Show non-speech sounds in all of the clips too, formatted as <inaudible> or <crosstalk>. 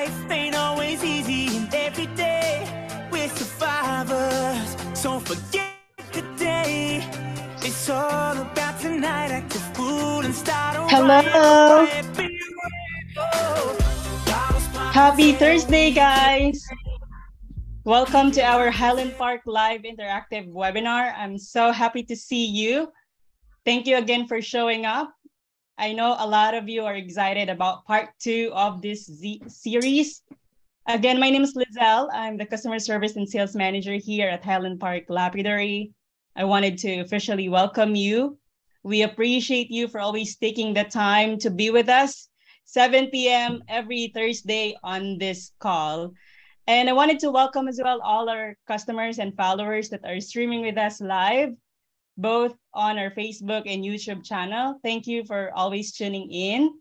life ain't always easy, and every day we're survivors. So forget the day. It's all about tonight. Act a fool and start Hello. Happy Thursday, guys! Welcome to our Highland Park Live Interactive webinar. I'm so happy to see you. Thank you again for showing up. I know a lot of you are excited about part two of this Z- series. Again, my name is Lizelle. I'm the customer service and sales manager here at Highland Park Lapidary. I wanted to officially welcome you. We appreciate you for always taking the time to be with us 7 p.m. every Thursday on this call. And I wanted to welcome as well all our customers and followers that are streaming with us live, both on our Facebook and YouTube channel. Thank you for always tuning in.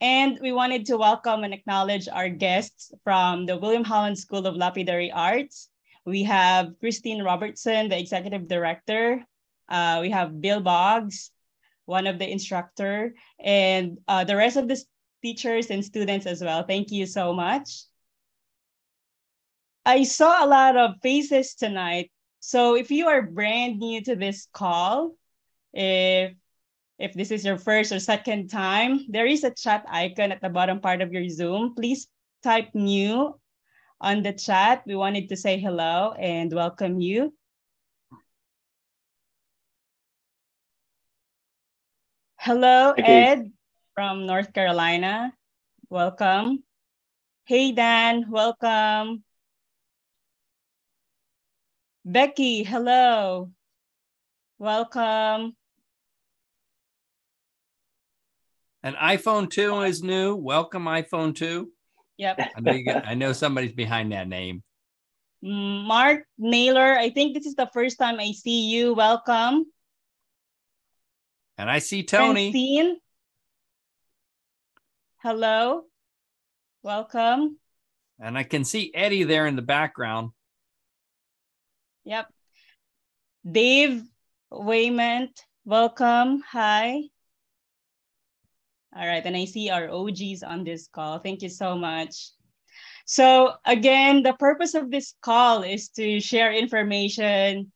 And we wanted to welcome and acknowledge our guests from the William Holland School of Lapidary Arts. We have Christine Robertson, the executive director. Uh, we have Bill Boggs, one of the instructor, and uh, the rest of the teachers and students as well. Thank you so much. I saw a lot of faces tonight. So if you are brand new to this call, if if this is your first or second time, there is a chat icon at the bottom part of your Zoom. Please type new on the chat. We wanted to say hello and welcome you. Hello, Okay. Ed from North Carolina. Welcome. Hey, Dan, welcome. Becky, hello. Welcome. An iPhone 2 is new. Welcome, iPhone 2. Yep. I know I know somebody's behind that name. Mark Naylor, I think this is the first time I see you. Welcome. And I see Tony. Francine. Hello. Welcome. And I can see Eddie there in the background. Yep. Dave Waymont, welcome. Hi. All right, and I see our OGs on this call. Thank you so much. So again, the purpose of this call is to share information,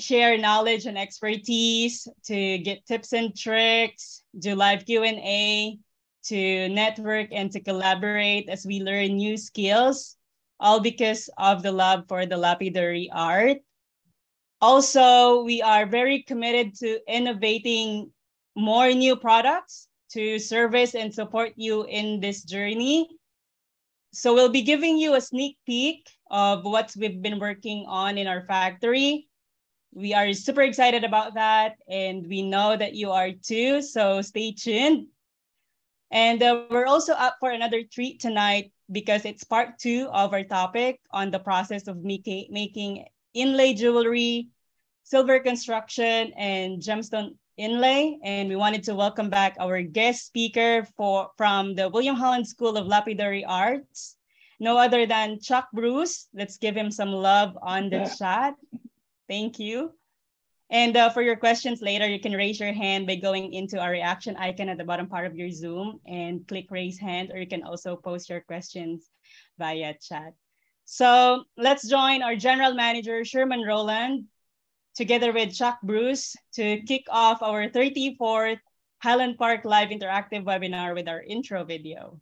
share knowledge and expertise, to get tips and tricks, do live Q&A, to network and to collaborate as we learn new skills all because of the love for the lapidary art. Also, we are very committed to innovating more new products to service and support you in this journey. So we'll be giving you a sneak peek of what we've been working on in our factory. We are super excited about that, and we know that you are too. So stay tuned. And uh, we're also up for another treat tonight because it's part two of our topic on the process of making, making inlay jewelry, silver construction, and gemstone inlay. And we wanted to welcome back our guest speaker for from the William Holland School of Lapidary Arts, no other than Chuck Bruce. Let's give him some love on the Yeah. chat. Thank you. And uh, for your questions later, you can raise your hand by going into our reaction icon at the bottom part of your Zoom and click raise hand, or you can also post your questions via chat. So let's join our general manager, Sherman Rowland, together with Chuck Bruce to kick off our 34th Highland Park Live Interactive webinar with our intro video.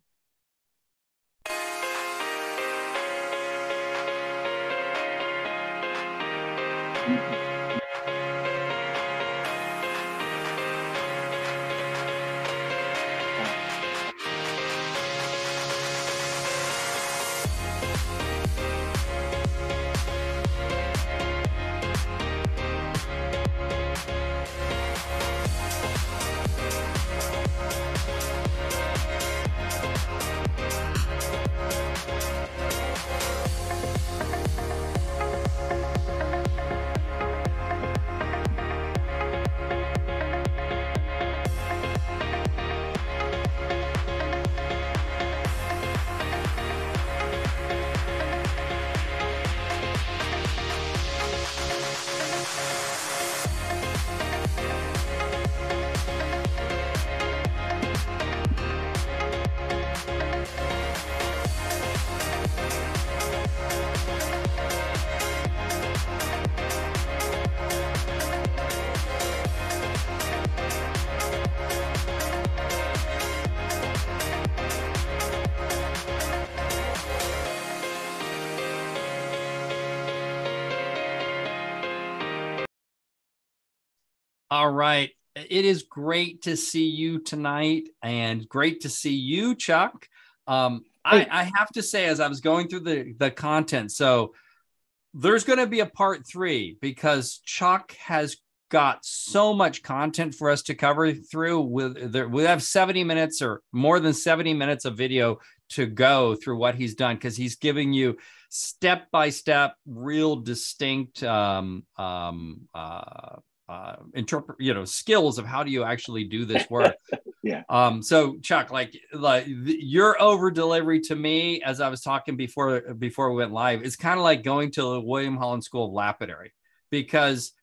All right. It is great to see you tonight and great to see you, Chuck. Um, I, I have to say, as I was going through the, the content, so there's going to be a part three because Chuck has got so much content for us to cover through with there, we have 70 minutes or more than 70 minutes of video to go through what he's done because he's giving you step by step real distinct um, um, uh, uh, interpret you know skills of how do you actually do this <laughs> work. Yeah. Um so chuck like like your over delivery to me as i was talking before before we went live is kind of like going to the william holland school of lapidary because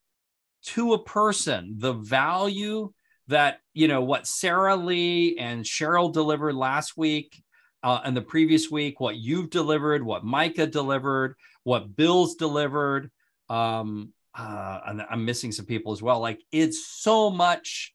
to a person the value that you know what sarah lee and cheryl delivered last week uh, and the previous week what you've delivered what micah delivered what bill's delivered um uh, and I'm missing some people as well. Like it's so much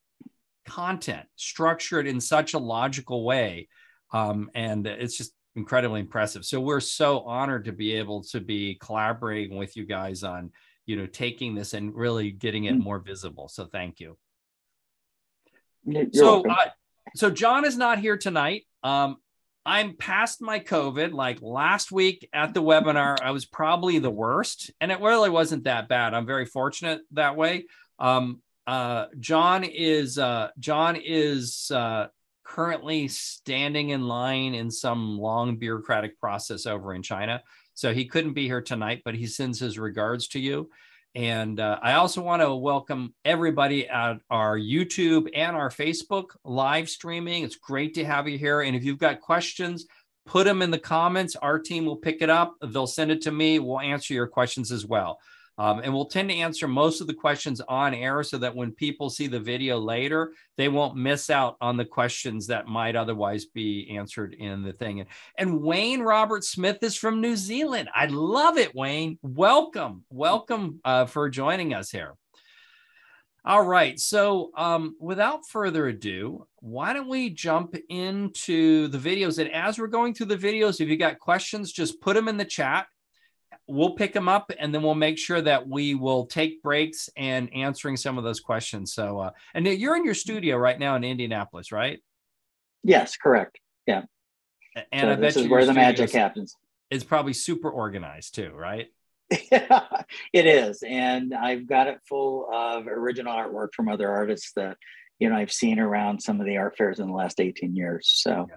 content structured in such a logical way. Um, and it's just incredibly impressive. So we're so honored to be able to be collaborating with you guys on, you know, taking this and really getting it mm. more visible. So thank you. You're so, uh, so John is not here tonight. Um, I'm past my COVID. Like last week at the webinar, I was probably the worst, and it really wasn't that bad. I'm very fortunate that way. Um, uh, John is uh, John is uh, currently standing in line in some long bureaucratic process over in China, so he couldn't be here tonight. But he sends his regards to you. And uh, I also want to welcome everybody at our YouTube and our Facebook live streaming. It's great to have you here. And if you've got questions, put them in the comments. Our team will pick it up. They'll send it to me. We'll answer your questions as well. Um, and we'll tend to answer most of the questions on air so that when people see the video later, they won't miss out on the questions that might otherwise be answered in the thing. And, and Wayne Robert Smith is from New Zealand. I love it, Wayne. Welcome. Welcome uh, for joining us here. All right. So, um, without further ado, why don't we jump into the videos? And as we're going through the videos, if you got questions, just put them in the chat we'll pick them up and then we'll make sure that we will take breaks and answering some of those questions. So, uh, and you're in your studio right now in Indianapolis, right? Yes, correct. Yeah. And so I this is where the magic happens. It's probably super organized too, right? Yeah, <laughs> it is. And I've got it full of original artwork from other artists that, you know, I've seen around some of the art fairs in the last 18 years. So,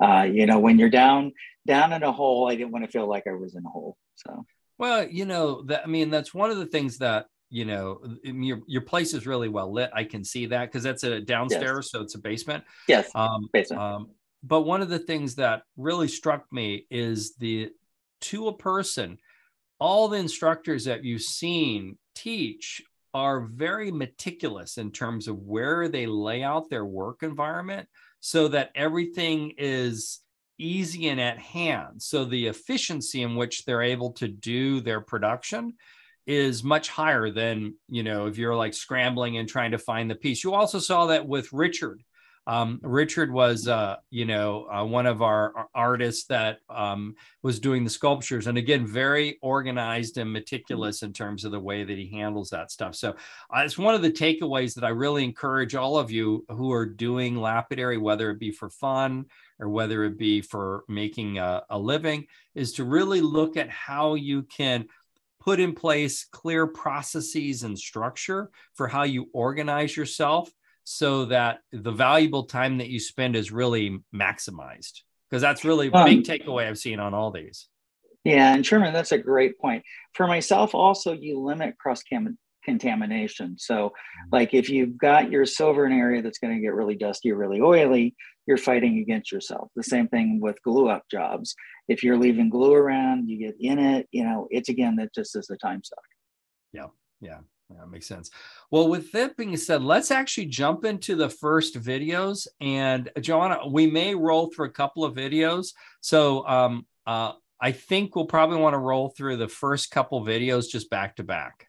yeah. uh, you know, when you're down, down in a hole, I didn't want to feel like I was in a hole. So, well, you know, that I mean, that's one of the things that you know your your place is really well lit. I can see that because that's a downstairs, yes. so it's a basement. Yes, um, basement. Um, but one of the things that really struck me is the to a person, all the instructors that you've seen teach are very meticulous in terms of where they lay out their work environment so that everything is easy and at hand. So the efficiency in which they're able to do their production is much higher than, you know, if you're like scrambling and trying to find the piece. You also saw that with Richard. Um, Richard was, uh, you know, uh, one of our artists that um, was doing the sculptures, and again, very organized and meticulous in terms of the way that he handles that stuff. So uh, it's one of the takeaways that I really encourage all of you who are doing lapidary, whether it be for fun or whether it be for making a, a living, is to really look at how you can put in place clear processes and structure for how you organize yourself so that the valuable time that you spend is really maximized because that's really a big um, takeaway i've seen on all these. Yeah and sherman that's a great point. For myself also you limit cross contamination. So mm-hmm. like if you've got your silver in area that's going to get really dusty really oily you're fighting against yourself. The same thing with glue up jobs. If you're leaving glue around, you get in it, you know, it's again that just is a time suck. Yeah, yeah. That makes sense. Well, with that being said, let's actually jump into the first videos. And Joanna, we may roll through a couple of videos. So um, uh, I think we'll probably want to roll through the first couple videos just back to back.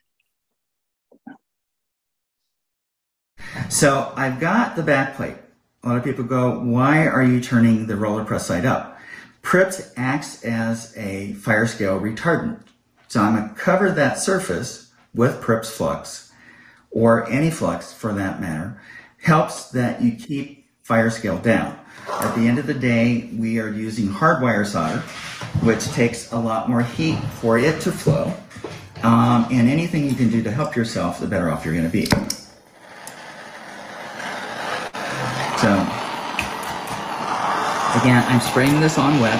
So I've got the back plate a lot of people go, why are you turning the roller press side up? Prips acts as a fire scale retardant. So I'm going to cover that surface with Prips flux or any flux for that matter, helps that you keep fire scale down. At the end of the day, we are using hardwire solder, which takes a lot more heat for it to flow. Um, and anything you can do to help yourself, the better off you're going to be. So, again, I'm spraying this on wet.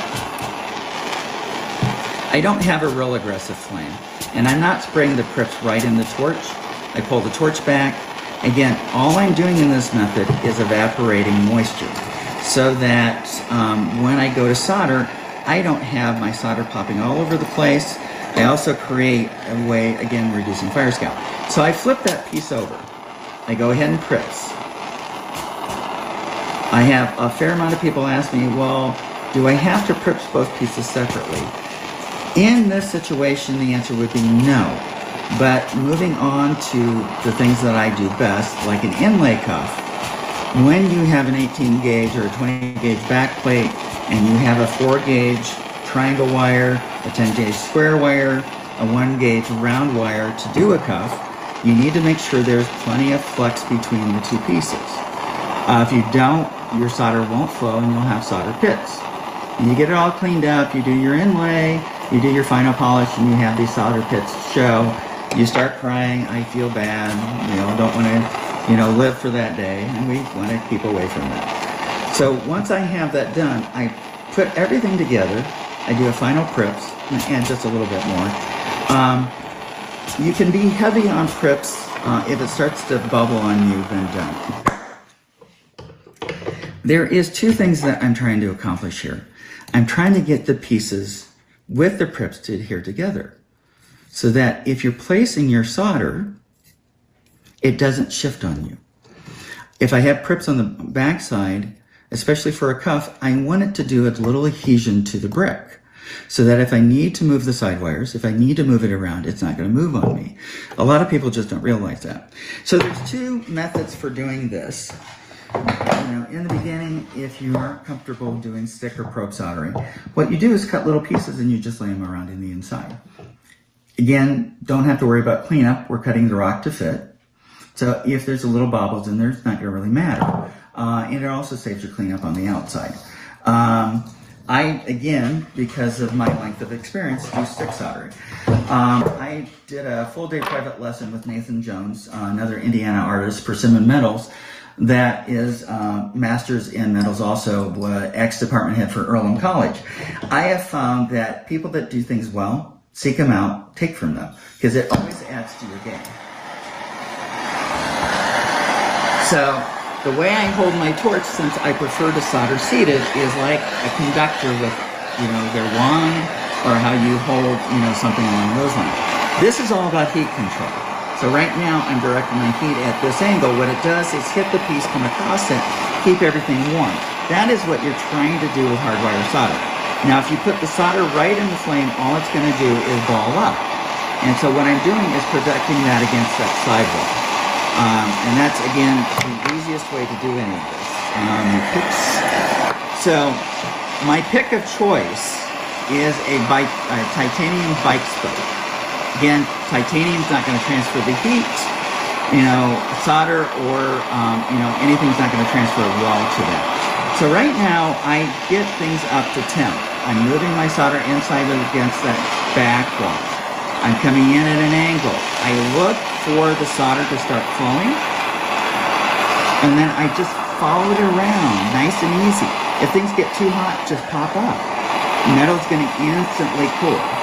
I don't have a real aggressive flame, and I'm not spraying the Prips right in the torch. I pull the torch back. Again, all I'm doing in this method is evaporating moisture so that um, when I go to solder, I don't have my solder popping all over the place. I also create a way, again, reducing fire scale. So I flip that piece over. I go ahead and Prips. I have a fair amount of people ask me, well, do I have to Prips both pieces separately? In this situation, the answer would be no. But moving on to the things that I do best, like an inlay cuff, when you have an 18 gauge or a 20 gauge backplate and you have a 4 gauge triangle wire, a 10 gauge square wire, a 1 gauge round wire to do a cuff, you need to make sure there's plenty of flex between the two pieces. Uh, if you don't, your solder won't flow and you'll have solder pits. And you get it all cleaned up, you do your inlay, you do your final polish, and you have these solder pits show. You start crying, I feel bad, you know, don't want to, you know, live for that day, and we want to keep away from that. So once I have that done, I put everything together, I do a final Prips, and add just a little bit more. Um, you can be heavy on Prips. Uh, if it starts to bubble on you, then don't. There is two things that I'm trying to accomplish here. I'm trying to get the pieces with the Prips to adhere together so that if you're placing your solder, it doesn't shift on you. If I have Prips on the backside, especially for a cuff, I want it to do a little adhesion to the brick so that if I need to move the side wires, if I need to move it around, it's not going to move on me. A lot of people just don't realize that. So there's two methods for doing this. In the beginning, if you aren't comfortable doing stick or probe soldering, what you do is cut little pieces and you just lay them around in the inside. Again, don't have to worry about cleanup. We're cutting the rock to fit. So if there's a little bobbles in there, it's not going to really matter. Uh, and it also saves your cleanup on the outside. Um, I, again, because of my length of experience, do stick soldering. Um, I did a full day private lesson with Nathan Jones, uh, another Indiana artist, Persimmon Metals, that is uh, master's in metals, also ex department head for Earlham College. I have found that people that do things well, seek them out, take from them, because it always adds to your game. So the way I hold my torch, since I prefer to solder seated, is like a conductor with, you know, their wand or how you hold, you know, something along those lines. This is all about heat control. So right now I'm directing my heat at this angle. What it does is hit the piece, come across it, keep everything warm. That is what you're trying to do with hardwire solder. Now if you put the solder right in the flame, all it's going to do is ball up. And so what I'm doing is protecting that against that sidewall. Um, and that's, again, the easiest way to do any of this. Um, so my pick of choice is a, bike, a titanium bike spoke. Again, titanium's not going to transfer the heat. You know, solder or um, you know anything's not going to transfer well to that. So right now, I get things up to temp. I'm moving my solder inside against that back wall. I'm coming in at an angle. I look for the solder to start flowing, and then I just follow it around, nice and easy. If things get too hot, just pop up. Metal's going to instantly cool.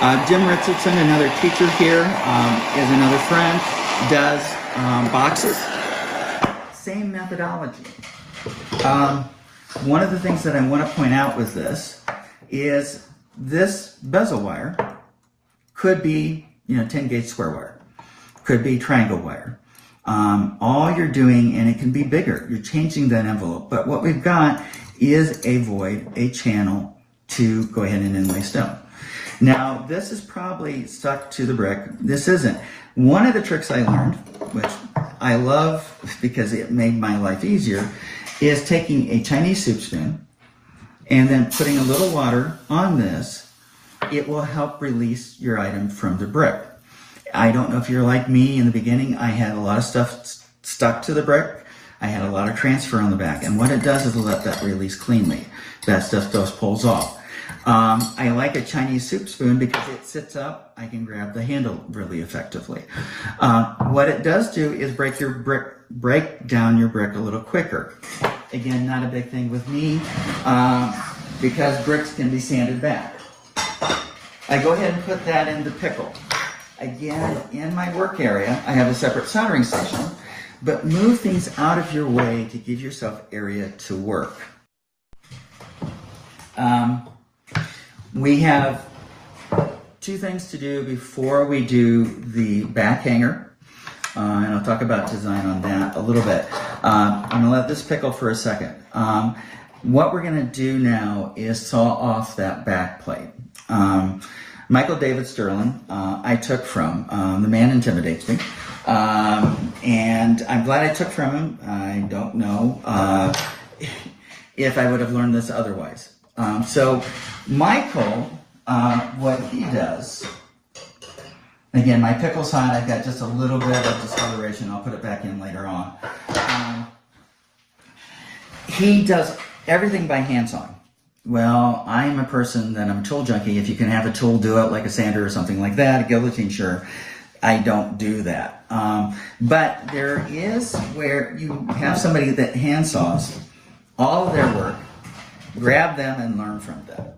Uh, Jim Richardson, another teacher here, um, is another friend, does um, boxes. Same methodology. Um, one of the things that I want to point out with this is this bezel wire could be, you know, 10 gauge square wire, could be triangle wire. Um, all you're doing, and it can be bigger, you're changing that envelope. But what we've got is a void, a channel to go ahead and inlay stone. Now, this is probably stuck to the brick. This isn't. One of the tricks I learned, which I love because it made my life easier, is taking a Chinese soup spoon and then putting a little water on this. It will help release your item from the brick. I don't know if you're like me in the beginning. I had a lot of stuff st- stuck to the brick. I had a lot of transfer on the back. And what it does is let that release cleanly. That stuff just pulls off. Um, I like a Chinese soup spoon because it sits up. I can grab the handle really effectively. Uh, what it does do is break your brick, break down your brick a little quicker. Again, not a big thing with me uh, because bricks can be sanded back. I go ahead and put that in the pickle. Again, in my work area, I have a separate soldering station, but move things out of your way to give yourself area to work. Um, we have two things to do before we do the back hanger. Uh, and I'll talk about design on that a little bit. Uh, I'm gonna let this pickle for a second. Um, what we're gonna do now is saw off that back plate. Um, Michael David Sturlin, uh, I took from. Um, the man intimidates me. Um, and I'm glad I took from him. I don't know uh, if I would have learned this otherwise. Um, so, Michael, uh, what he does, again, my pickle's hot. I've got just a little bit of discoloration. I'll put it back in later on. Um, he does everything by hand sawing. Well, I'm a person that I'm a tool junkie. If you can have a tool do it, like a sander or something like that, a guillotine, sure. I don't do that. Um, but there is where you have somebody that hand saws all of their work, grab them and learn from them.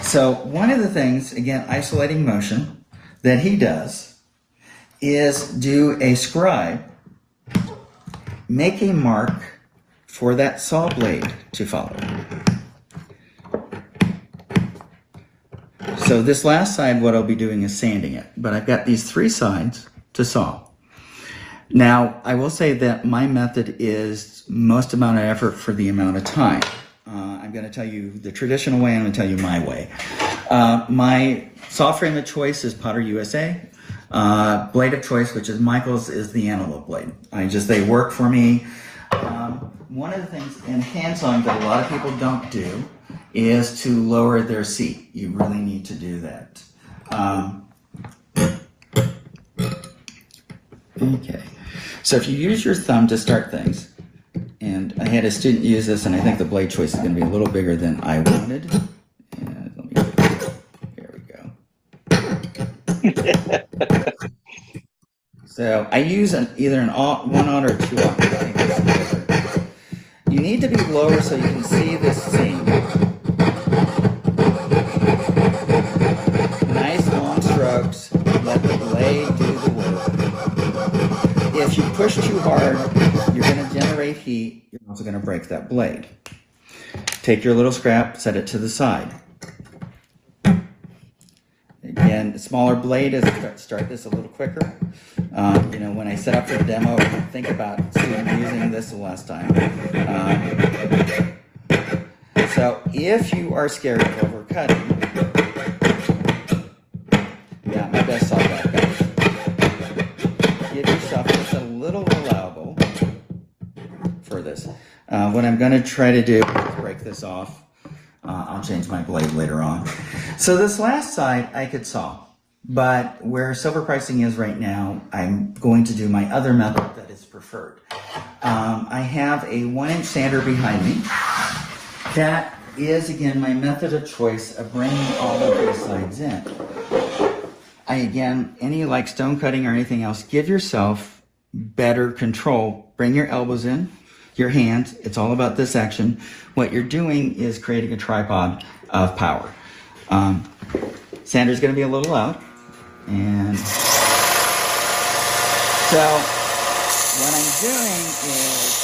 So one of the things, again, isolating motion that he does is do a scribe, make a mark for that saw blade to follow. So this last side, what I'll be doing is sanding it, but I've got these three sides to saw. Now, I will say that my method is most amount of effort for the amount of time. Uh, I'm going to tell you the traditional way, I'm going to tell you my way. Uh, my saw frame of choice is Potter USA. Uh, blade of choice, which is Michael's, is the antelope blade. I just, they work for me. Um, one of the things in hand sawing that a lot of people don't do is to lower their seat. You really need to do that. Um, okay. So if you use your thumb to start things, and I had a student use this, and I think the blade choice is going to be a little bigger than I wanted. And me, there we go. so I use an, either an one aught or two aught. You need to be lower so you can see this seam. Nice long strokes. Let the blade. If you push too hard, you're going to generate heat. You're also going to break that blade. Take your little scrap, set it to the side. Again, smaller blade is start, this a little quicker. Um, you know, when I set up for the demo, think about using this the last time. Um, so if you are scared of overcutting, what I'm going to try to do is break this off. Uh, I'll change my blade later on. So this last side I could saw, but where silver pricing is right now, I'm going to do my other method that is preferred. Um, I have a one inch sander behind me. That is again my method of choice of bringing all of these sides in. I again, any like stone cutting or anything else, give yourself better control. Bring your elbows in, your hands. It's all about this action. What you're doing is creating a tripod of power. Um, Sander's going to be a little loud, and so what I'm doing is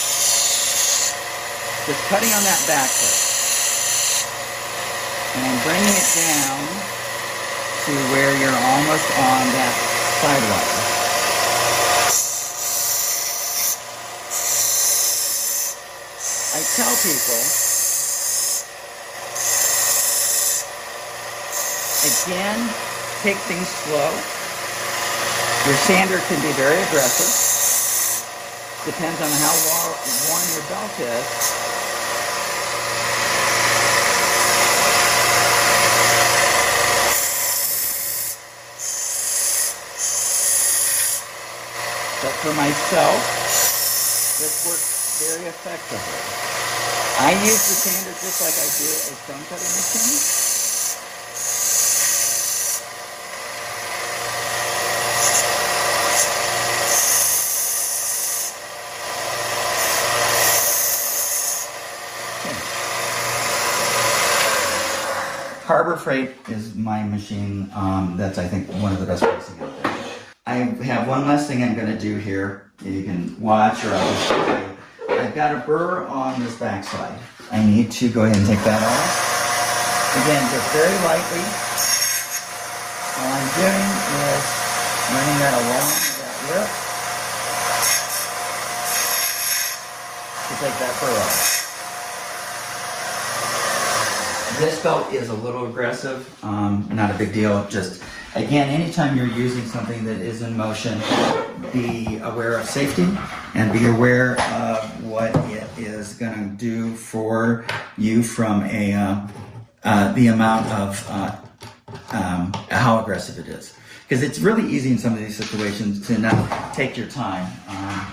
just cutting on that back foot, and I'm bringing it down to where you're almost on that sidewalk. Tell people, again, take things slow. Your sander can be very aggressive. Depends on how wa- worn your belt is. But for myself, this works very effectively. I use the sander just like I do a stone cutting machine. Harbor Freight is my machine. Um, that's, I think, one of the best pricing out there. I have one last thing I'm going to do here. You can watch or I'll show you. I've got a burr on this backside. I need to go ahead and take that off. Again, just very lightly. All I'm doing is running that along that lip to take that burr off. This belt is a little aggressive, um, not a big deal. Just again, anytime you're using something that is in motion, be aware of safety and be aware of what it is going to do for you from a uh, uh, the amount of uh, um, how aggressive it is. Because it's really easy in some of these situations to not take your time. Um,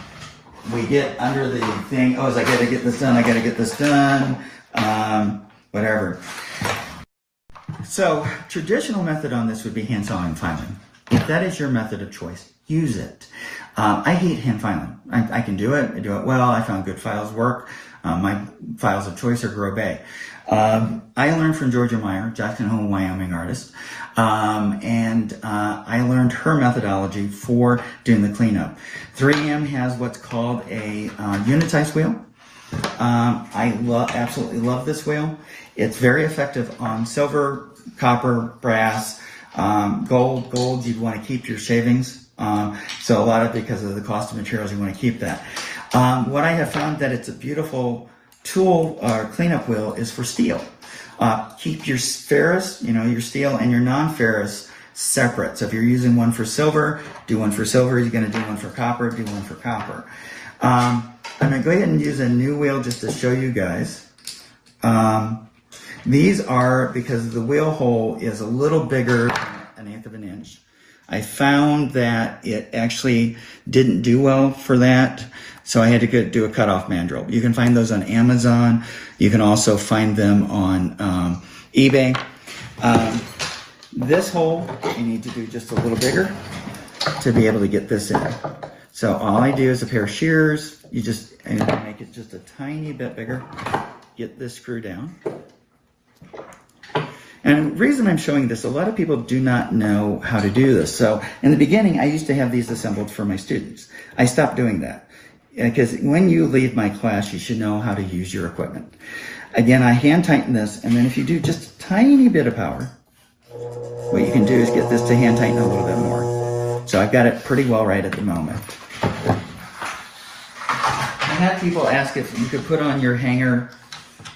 we get under the thing, oh, is I got to get this done, I got to get this done. Um, whatever. So traditional method on this would be hand sawing and filing. If that is your method of choice, use it. Um, I hate hand filing. I, I, can do it. I do it well. I found good files work. Um, my files of choice are Grobet. Um, I learned from Georgia Meyer, Jackson Hole, Wyoming artist, um, and uh, I learned her methodology for doing the cleanup. 3M has what's called a uh, unitized wheel. Um, I love absolutely love this wheel. It's very effective on silver, copper, brass, um, gold. Gold, you'd want to keep your shavings. Um, so a lot of because of the cost of materials, you want to keep that. Um, what I have found that it's a beautiful tool or cleanup wheel is for steel. Uh, keep your ferrous, you know, your steel and your non-ferrous separate. So if you're using one for silver, do one for silver. You're going to do one for copper, do one for copper. Um, I'm going to go ahead and use a new wheel just to show you guys. Um, these are, because the wheel hole is a little bigger an eighth of an inch. I found that it actually didn't do well for that. So I had to do a cutoff mandrel. You can find those on Amazon. You can also find them on um, eBay. Um, this hole, you need to do just a little bigger to be able to get this in. So all I do is a pair of shears. You just make it just a tiny bit bigger. Get this screw down. And the reason I'm showing this, a lot of people do not know how to do this. So in the beginning, I used to have these assembled for my students. I stopped doing that because when you leave my class, you should know how to use your equipment. Again, I hand tighten this, and then if you do just a tiny bit of power, what you can do is get this to hand tighten a little bit more. So I've got it pretty well right at the moment I had people ask if you could put on your hanger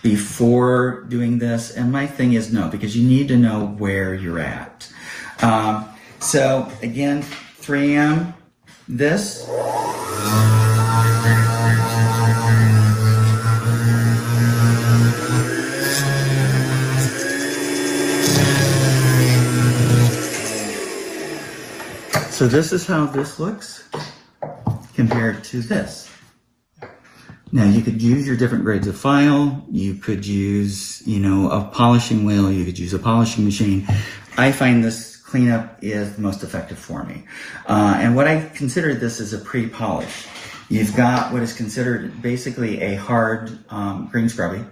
before doing this, and my thing is no, because you need to know where you're at. Um, so again, 3M, this. So this is how this looks compared to this. Now you could use your different grades of file. You could use, you know, a polishing wheel. You could use a polishing machine. I find this cleanup is the most effective for me. Uh, and what I consider this is a pre-polish. You've got what is considered basically a hard um, green scrubby,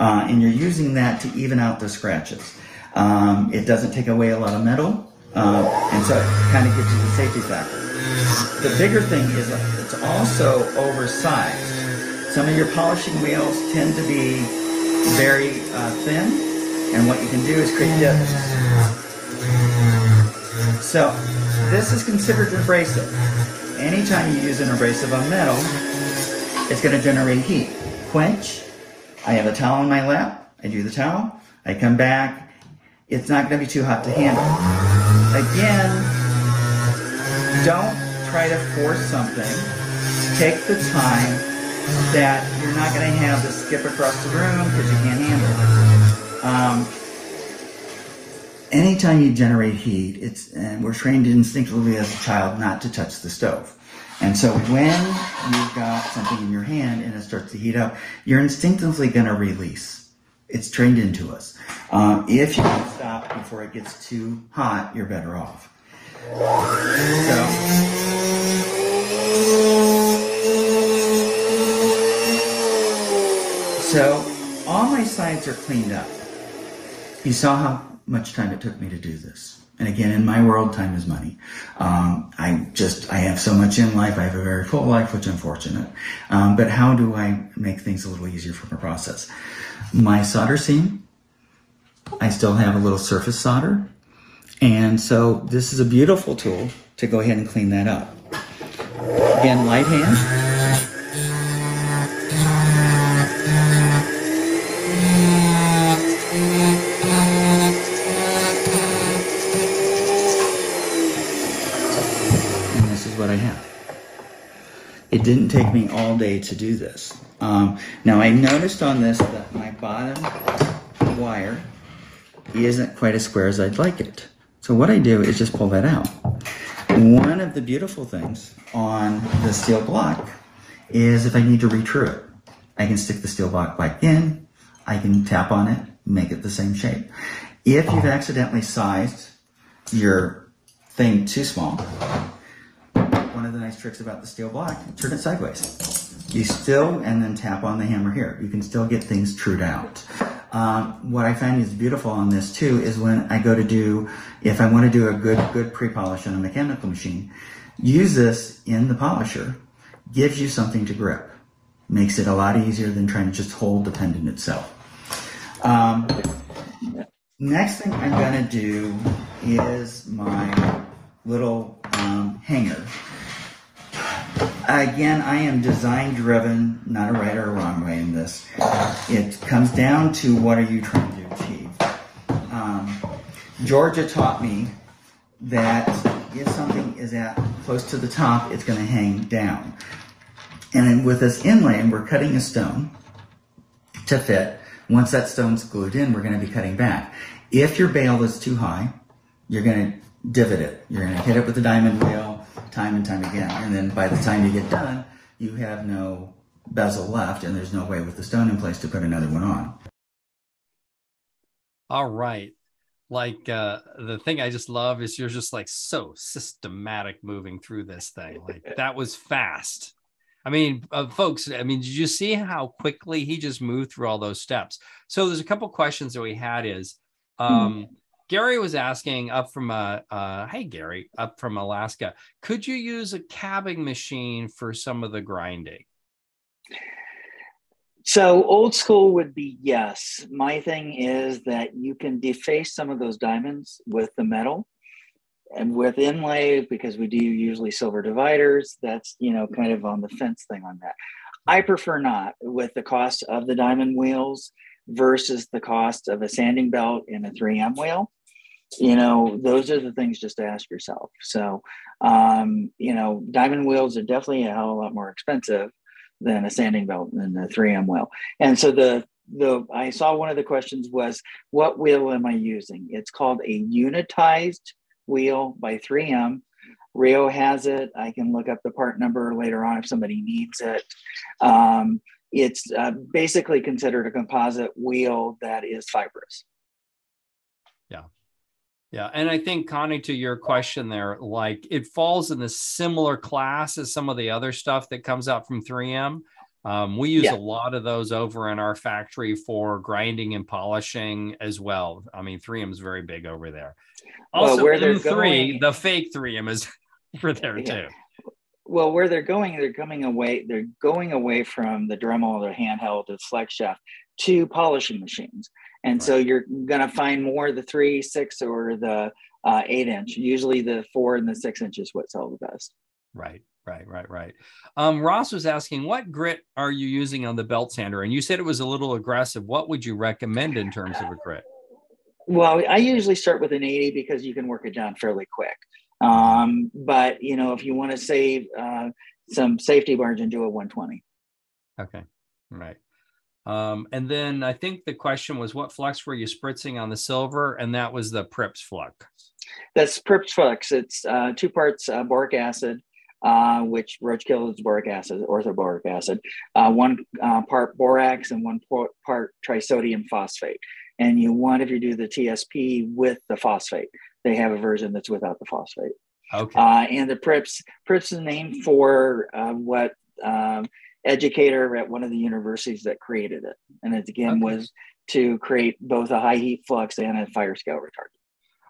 uh, and you're using that to even out the scratches. Um, it doesn't take away a lot of metal, uh, and so it kind of gives you the safety factor. The bigger thing is it's also oversized. Some of your polishing wheels tend to be very uh, thin, and what you can do is create dips. So this is considered abrasive. Anytime you use an abrasive on metal, it's going to generate heat. Quench, I have a towel on my lap, I do the towel, I come back, it's not going to be too hot to handle. Again, don't try to force something. Take the time that you're not going to have to skip across the room because you can't handle it. Um, anytime you generate heat, it's and we're trained instinctively as a child not to touch the stove. And so when you've got something in your hand and it starts to heat up, you're instinctively going to release. It's trained into us. Um, if you can stop before it gets too hot, you're better off. So, so all my sides are cleaned up. You saw how much time it took me to do this. And again, in my world, time is money. Um, I just, I have so much in life. I have a very full life, which I'm fortunate. Um, but how do I make things a little easier for my process? My solder seam, I still have a little surface solder. And so this is a beautiful tool to go ahead and clean that up. Again, light hand. It didn't take me all day to do this. Um, now I noticed on this that my bottom wire isn't quite as square as I'd like it. So what I do is just pull that out. One of the beautiful things on the steel block is if I need to retrue it, I can stick the steel block back in, I can tap on it, make it the same shape. If you've accidentally sized your thing too small, one of the nice tricks about the steel block, turn it sideways. You still, and then tap on the hammer here. You can still get things trued out. Um, what I find is beautiful on this too is when I go to do, if I want to do a good, good pre-polish on a mechanical machine, use this in the polisher, gives you something to grip. Makes it a lot easier than trying to just hold the pendant itself. Um, next thing I'm going to do is my little um, hanger. Again, I am design driven, not a right or a wrong way in this. It comes down to what are you trying to achieve. Um, Georgia taught me that if something is at close to the top, it's going to hang down. And with this inlay, we're cutting a stone to fit. Once that stone's glued in, we're going to be cutting back. If your bail is too high, you're going to divot it. You're going to hit it with a diamond wheel time and time again. And then by the time you get done, you have no bezel left and there's no way with the stone in place to put another one on. All right. Like uh the thing I just love is you're just like so systematic moving through this thing. Like <laughs> that was fast. I mean, uh, folks, I mean, did you see how quickly he just moved through all those steps? So there's a couple questions that we had is um mm-hmm Gary was asking up from uh, uh, hey Gary, up from Alaska, could you use a cabbing machine for some of the grinding? So old school would be yes. My thing is that you can deface some of those diamonds with the metal and with inlay because we do usually silver dividers. That's you know kind of on the fence thing on that. I prefer not with the cost of the diamond wheels versus the cost of a sanding belt and a 3M wheel you know those are the things just to ask yourself. So um, you know diamond wheels are definitely a hell of a lot more expensive than a sanding belt and the 3m wheel. And so the the i saw one of the questions was what wheel am i using? It's called a unitized wheel by 3m rio has it. I can look up the part number later on if somebody needs it. Um, it's uh, basically considered a composite wheel that is fibrous. Yeah yeah, and I think Connie, to your question there, like it falls in the similar class as some of the other stuff that comes out from 3M. Um, we use yeah. a lot of those over in our factory for grinding and polishing as well. I mean, 3M is very big over there. Also, well, M3, going, the fake 3M is <laughs> for there yeah. too. Well, where they're going, they're coming away. They're going away from the Dremel or the handheld, the flex shaft to polishing machines. And right. so you're going to find more the three, six, or the uh, eight inch. Usually the four and the six inch is what sell the best. Right, right, right, right. Um, Ross was asking, what grit are you using on the belt sander? And you said it was a little aggressive. What would you recommend in terms of a grit? Well, I usually start with an 80 because you can work it down fairly quick. Um, but you know, if you want to save uh, some safety margin, do a 120. Okay, right. Um, and then I think the question was, what flux were you spritzing on the silver? And that was the Prips flux. That's Prips flux. It's uh, two parts uh, boric acid, uh, which roachkill is boric acid, orthoboric acid, uh, one uh, part borax and one part trisodium phosphate. And you want, if you do the TSP with the phosphate, they have a version that's without the phosphate. Okay. Uh, and the Prips, Prips is named for uh, what um, educator at one of the universities that created it. And it again okay. was to create both a high heat flux and a fire scale retardant.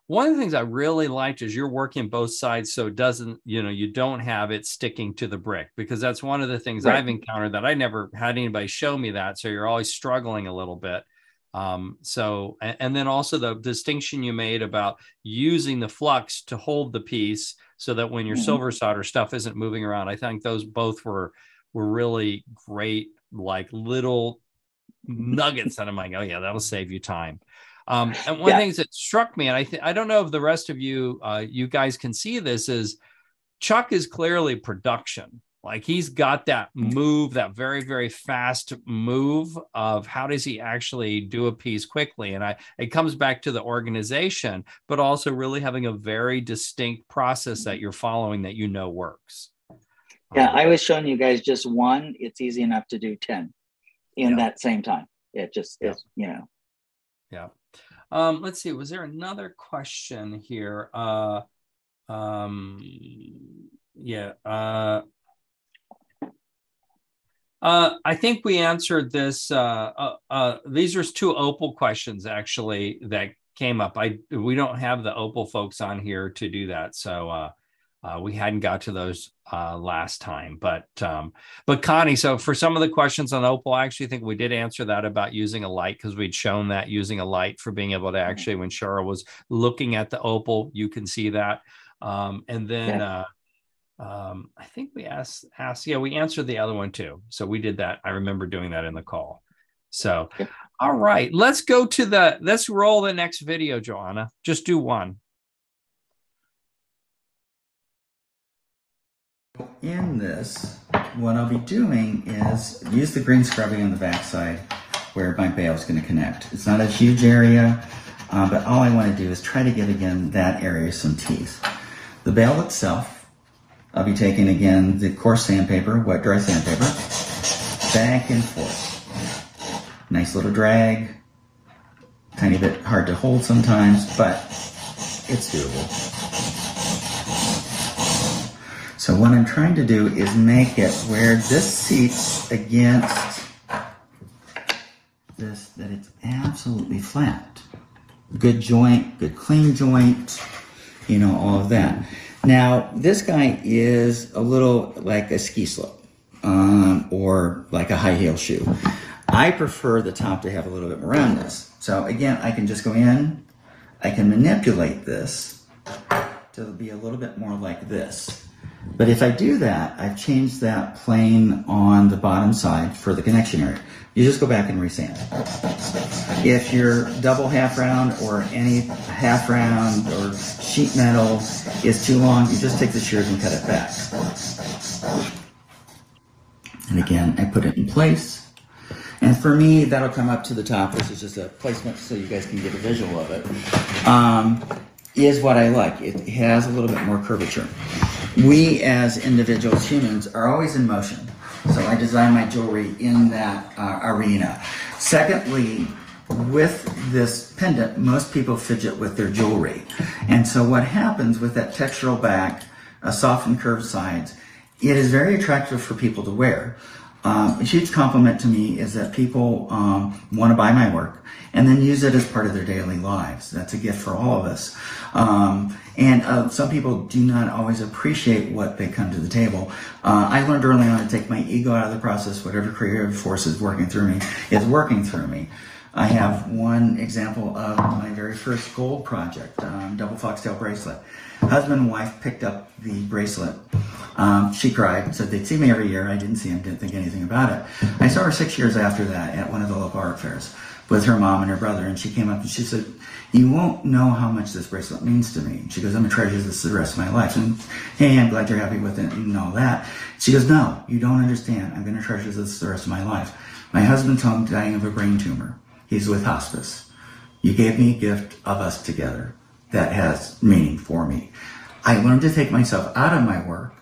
One of the things I really liked is you're working both sides so it doesn't, you know, you don't have it sticking to the brick because that's one of the things right. I've encountered that I never had anybody show me that. So you're always struggling a little bit. Um, so, and, and then also the distinction you made about using the flux to hold the piece so that when your mm-hmm. silver solder stuff isn't moving around, I think those both were were really great, like little nuggets that I'm like, oh yeah, that'll save you time. Um, and one yeah. of the things that struck me, and I think I don't know if the rest of you, uh, you guys can see this, is Chuck is clearly production. Like he's got that move, that very, very fast move of how does he actually do a piece quickly. And I it comes back to the organization, but also really having a very distinct process that you're following that you know works. Yeah, um, I was showing you guys just one. It's easy enough to do 10 in yeah. that same time. It just yeah. is, you know. Yeah. Um, let's see. Was there another question here? Uh, um, yeah. Uh, uh, I think we answered this. Uh, uh, uh, these are two Opal questions actually that came up. I we don't have the Opal folks on here to do that, so uh, we hadn't got to those uh, last time, but um, but Connie, so for some of the questions on Opal, I actually think we did answer that about using a light because we'd shown that using a light for being able to mm-hmm. actually, when Cheryl was looking at the Opal, you can see that. Um, and then yeah. uh, um, I think we asked asked yeah we answered the other one too. So we did that. I remember doing that in the call. So yeah. all right, let's go to the let's roll the next video, Joanna. Just do one. In this, what I'll be doing is use the green scrubbing on the backside where my bail is going to connect. It's not a huge area, uh, but all I want to do is try to get again that area some teeth. The bail itself, I'll be taking again the coarse sandpaper, wet dry sandpaper, back and forth. Nice little drag, tiny bit hard to hold sometimes, but it's doable. So what I'm trying to do is make it where this seats against this, that it's absolutely flat. Good joint, good clean joint, you know, all of that. Now, this guy is a little like a ski slope um, or like a high heel shoe. I prefer the top to have a little bit more roundness. So again, I can just go in, I can manipulate this to be a little bit more like this. But if I do that, I've changed that plane on the bottom side for the connection area. You just go back and resand. If your double half round or any half round or sheet metal is too long, you just take the shears and cut it back. And again, I put it in place. And for me, that'll come up to the top. This is just a placement so you guys can get a visual of it. Um, is what I like. It has a little bit more curvature we as individuals, humans, are always in motion. So I design my jewelry in that uh, arena. Secondly, with this pendant, most people fidget with their jewelry. And so what happens with that textural back, a soft and curved sides, it is very attractive for people to wear. Um, a huge compliment to me is that people um, want to buy my work and then use it as part of their daily lives. That's a gift for all of us. Um, and uh, some people do not always appreciate what they come to the table. Uh, I learned early on to take my ego out of the process. Whatever creative force is working through me is working through me. I have one example of my very first gold project, um, double foxtail bracelet. Husband and wife picked up the bracelet. Um, she cried, said they'd see me every year. I didn't see him, didn't think anything about it. I saw her six years after that at one of the local art fairs with her mom and her brother, and she came up and she said, "You won't know how much this bracelet means to me." She goes, "I'm gonna treasure this the rest of my life." And hey, I'm glad you're happy with it and all that. She goes, "No, you don't understand. I'm gonna treasure this the rest of my life." My husband's home dying of a brain tumor. He's with hospice. You gave me a gift of us together that has meaning for me. I learned to take myself out of my work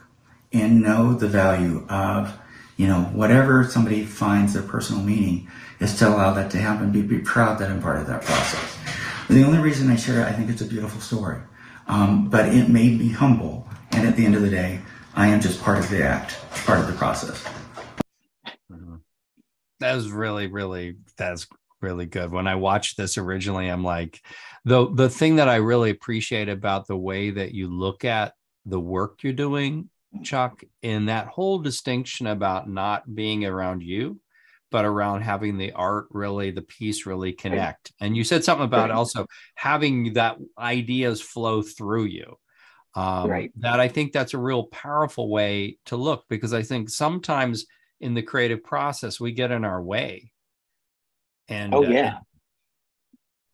and know the value of, you know, whatever somebody finds their personal meaning is to allow that to happen. Be, be proud that I'm part of that process. The only reason I share it, I think it's a beautiful story. Um, but it made me humble. And at the end of the day, I am just part of the act, part of the process. That was really, really, that's really good. When I watched this originally, I'm like, the the thing that I really appreciate about the way that you look at the work you're doing, Chuck, in that whole distinction about not being around you, but around having the art really, the piece really connect. And you said something about also having that ideas flow through you. Um, right. That I think that's a real powerful way to look because I think sometimes in the creative process we get in our way. And oh uh, yeah.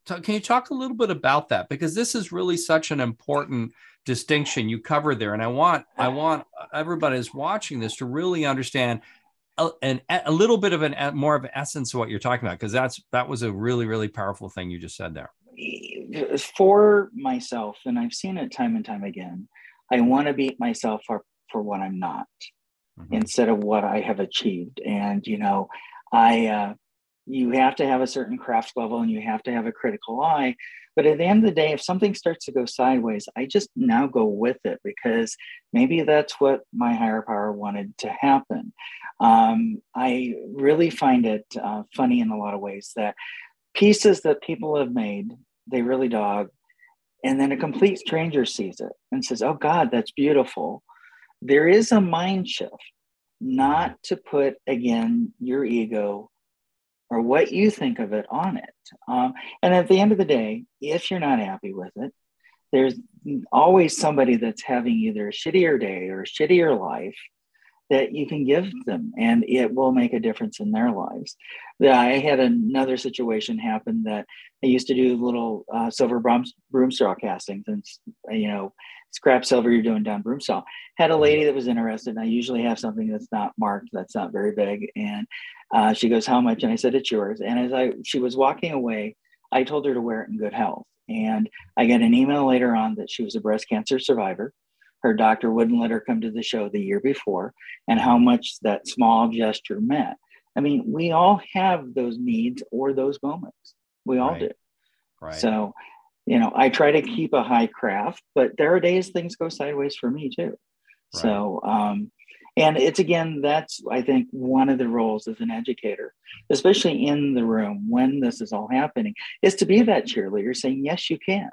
so can you talk a little bit about that because this is really such an important distinction you cover there, and I want I want everybody who's watching this to really understand a, an, a little bit of an more of an essence of what you're talking about because that's that was a really really powerful thing you just said there for myself, and I've seen it time and time again, I want to beat myself up for what I'm not mm-hmm. instead of what I have achieved. And, you know, I, uh, you have to have a certain craft level and you have to have a critical eye. But at the end of the day, if something starts to go sideways, I just now go with it because maybe that's what my higher power wanted to happen. Um, I really find it uh, funny in a lot of ways that pieces that people have made they really dog. And then a complete stranger sees it and says, Oh God, that's beautiful. There is a mind shift, not to put again your ego or what you think of it on it. Um, and at the end of the day, if you're not happy with it, there's always somebody that's having either a shittier day or a shittier life that you can give them and it will make a difference in their lives. I had another situation happen that I used to do little uh, silver broom, broom straw castings and, you know, scrap silver you're doing down broom straw. Had a lady that was interested and I usually have something that's not marked, that's not very big. And uh, she goes, how much? And I said, it's yours. And as I, she was walking away, I told her to wear it in good health. And I got an email later on that she was a breast cancer survivor her doctor wouldn't let her come to the show the year before and how much that small gesture meant. I mean, we all have those needs or those moments. We all right. do. Right. So, you know, I try to keep a high craft, but there are days things go sideways for me too. Right. So, um, and it's again, that's I think one of the roles as an educator, especially in the room when this is all happening, is to be that cheerleader saying, Yes, you can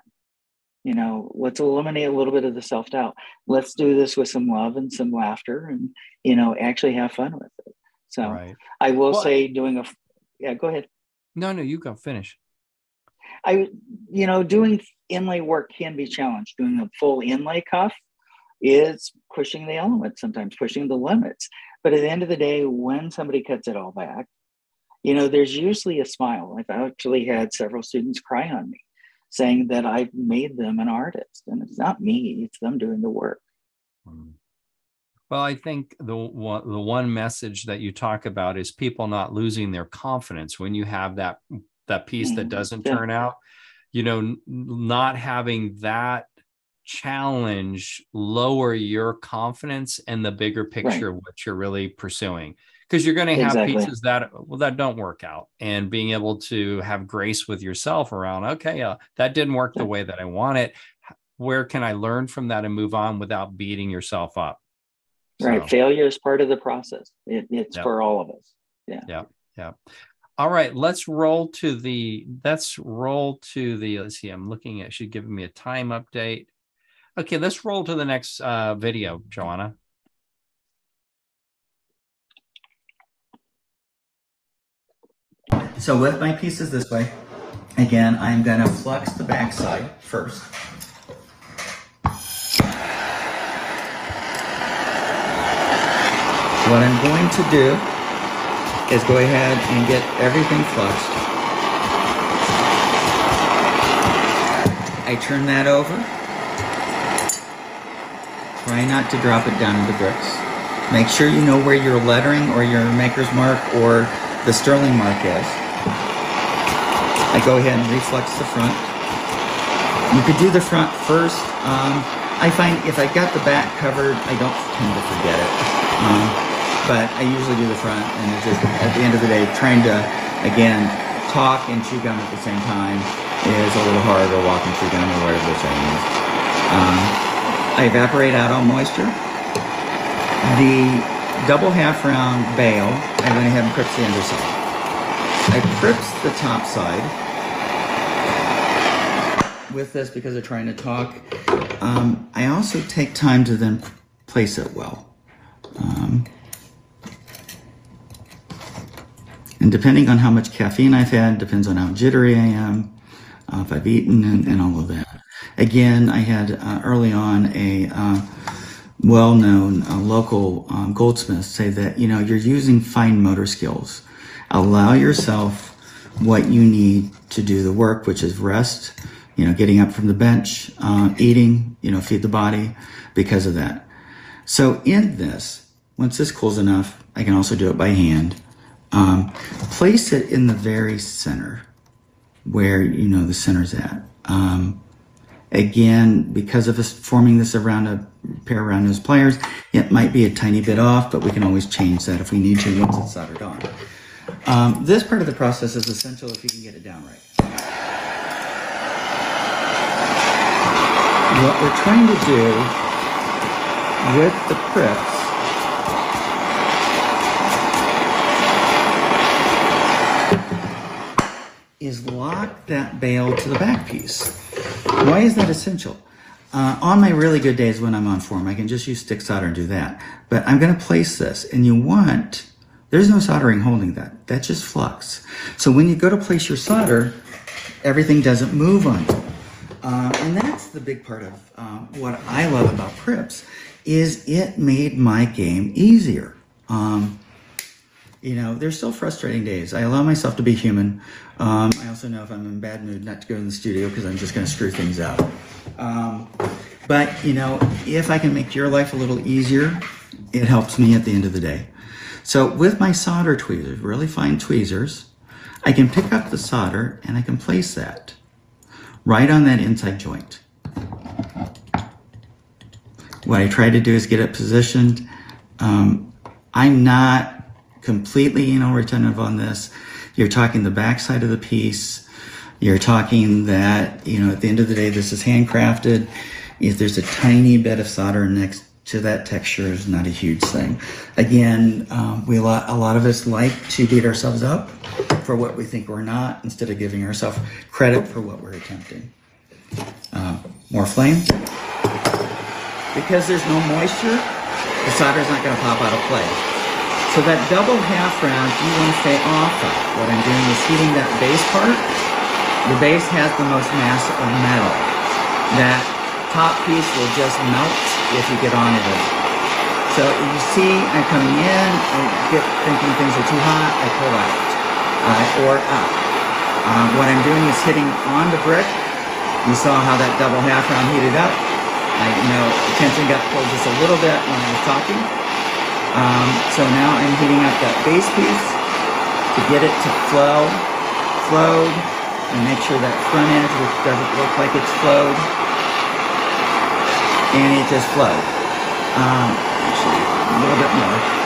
you know let's eliminate a little bit of the self-doubt. Let's do this with some love and some laughter and you know actually have fun with it. So right. i will well, say doing a yeah go ahead. No no you go finish. I you know doing inlay work can be challenged. Doing a full inlay cuff is pushing the elements sometimes pushing the limits. But at the end of the day when somebody cuts it all back you know there's usually a smile. I've actually had several students cry on me saying that I've made them an artist. And it's not me, it's them doing the work. Hmm. Well, I think the one, the one message that you talk about is people not losing their confidence when you have that that piece mm-hmm. that doesn't yeah. turn out. You know, not having that challenge lower your confidence and the bigger picture right. of what you're really pursuing because you're going to have exactly. pieces that well that don't work out and being able to have grace with yourself around okay uh, that didn't work the way that i want it where can i learn from that and move on without beating yourself up? Right so, failure is part of the process. It, it's yep. for all of us. Yeah. Yeah yeah all right let's roll to the let's roll to the let's see i'm looking at she's giving me a time update. Okay let's roll to the next uh, video joanna So with my pieces this way, again, I'm going to flux the backside first. What I'm going to do is go ahead and get everything fluxed. I turn that over. Try not to drop it down into bricks. Make sure you know where your lettering or your maker's mark or the sterling mark is. I go ahead and reflex the front. You could do the front first. Um, I find if I got the back covered, I don't tend to forget it. Um, but I usually do the front, and it's just at the end of the day, trying to again talk and chew gum at the same time is a little hard, or walk and chew gum, or whatever the saying is. Um, I evaporate out all moisture. The double half round bail, I went ahead and prips the underside. I prips the top side with this because I'm trying to talk. Um, I also take time to then place it well. Um, and depending on how much caffeine I've had, depends on how jittery I am, uh, if I've eaten and, and, all of that. Again, I had uh, early on a uh, well-known uh, local um, goldsmith say that, you know, you're using fine motor skills. Allow yourself what you need to do the work, which is rest, you know, getting up from the bench, uh, eating, you know, feed the body because of that. So in this, once this cools enough, I can also do it by hand. Um, place it in the very center where, you know, the center's at. Um, again, because of us forming this around a pair of round nose pliers, it might be a tiny bit off, but we can always change that if we need to once it's soldered on. Um, this part of the process is essential if you can get it down right. What we're trying to do with the prips is lock that bail to the back piece. Why is that essential? Uh, on my really good days when I'm on form, I can just use stick solder and do that. But I'm going to place this, and you want, there's no soldering holding that. That's just flux. So when you go to place your solder, everything doesn't move on you. Uh, and that's the big part of um, what I love about Prips is it made my game easier. Um, you know, there's still frustrating days. I allow myself to be human. Um, I also know if I'm in bad mood not to go in the studio because I'm just going to screw things up. Um, but, you know, if I can make your life a little easier, it helps me at the end of the day. So with my solder tweezers, really fine tweezers, I can pick up the solder and I can place that right on that inside joint. What I try to do is get it positioned. Um, I'm not completely anal retentive on this. You're talking the back side of the piece. You're talking that, you know, at the end of the day, this is handcrafted. If there's a tiny bit of solder next to that texture is not a huge thing. Again, um, we a lot, a lot of us like to beat ourselves up for what we think we're not instead of giving ourselves credit for what we're attempting. Uh, more flame. Because there's no moisture, the solder's not going to pop out of place. So that double half round, you want to stay off of. What I'm doing is heating that base part. The base has the most mass of metal. That top piece will just melt if you get on it. So you see I'm coming in, I get thinking things are too hot, I pull out uh, or up. Uh, what I'm doing is hitting on the brick. You saw how that double half round heated up. I, you know, the tension got pulled just a little bit when I was talking. Um, so now I'm heating up that base piece to get it to flow, flowed, and make sure that front edge, which doesn't look like it's flowed, and it just flowed. Um, actually, a little bit more.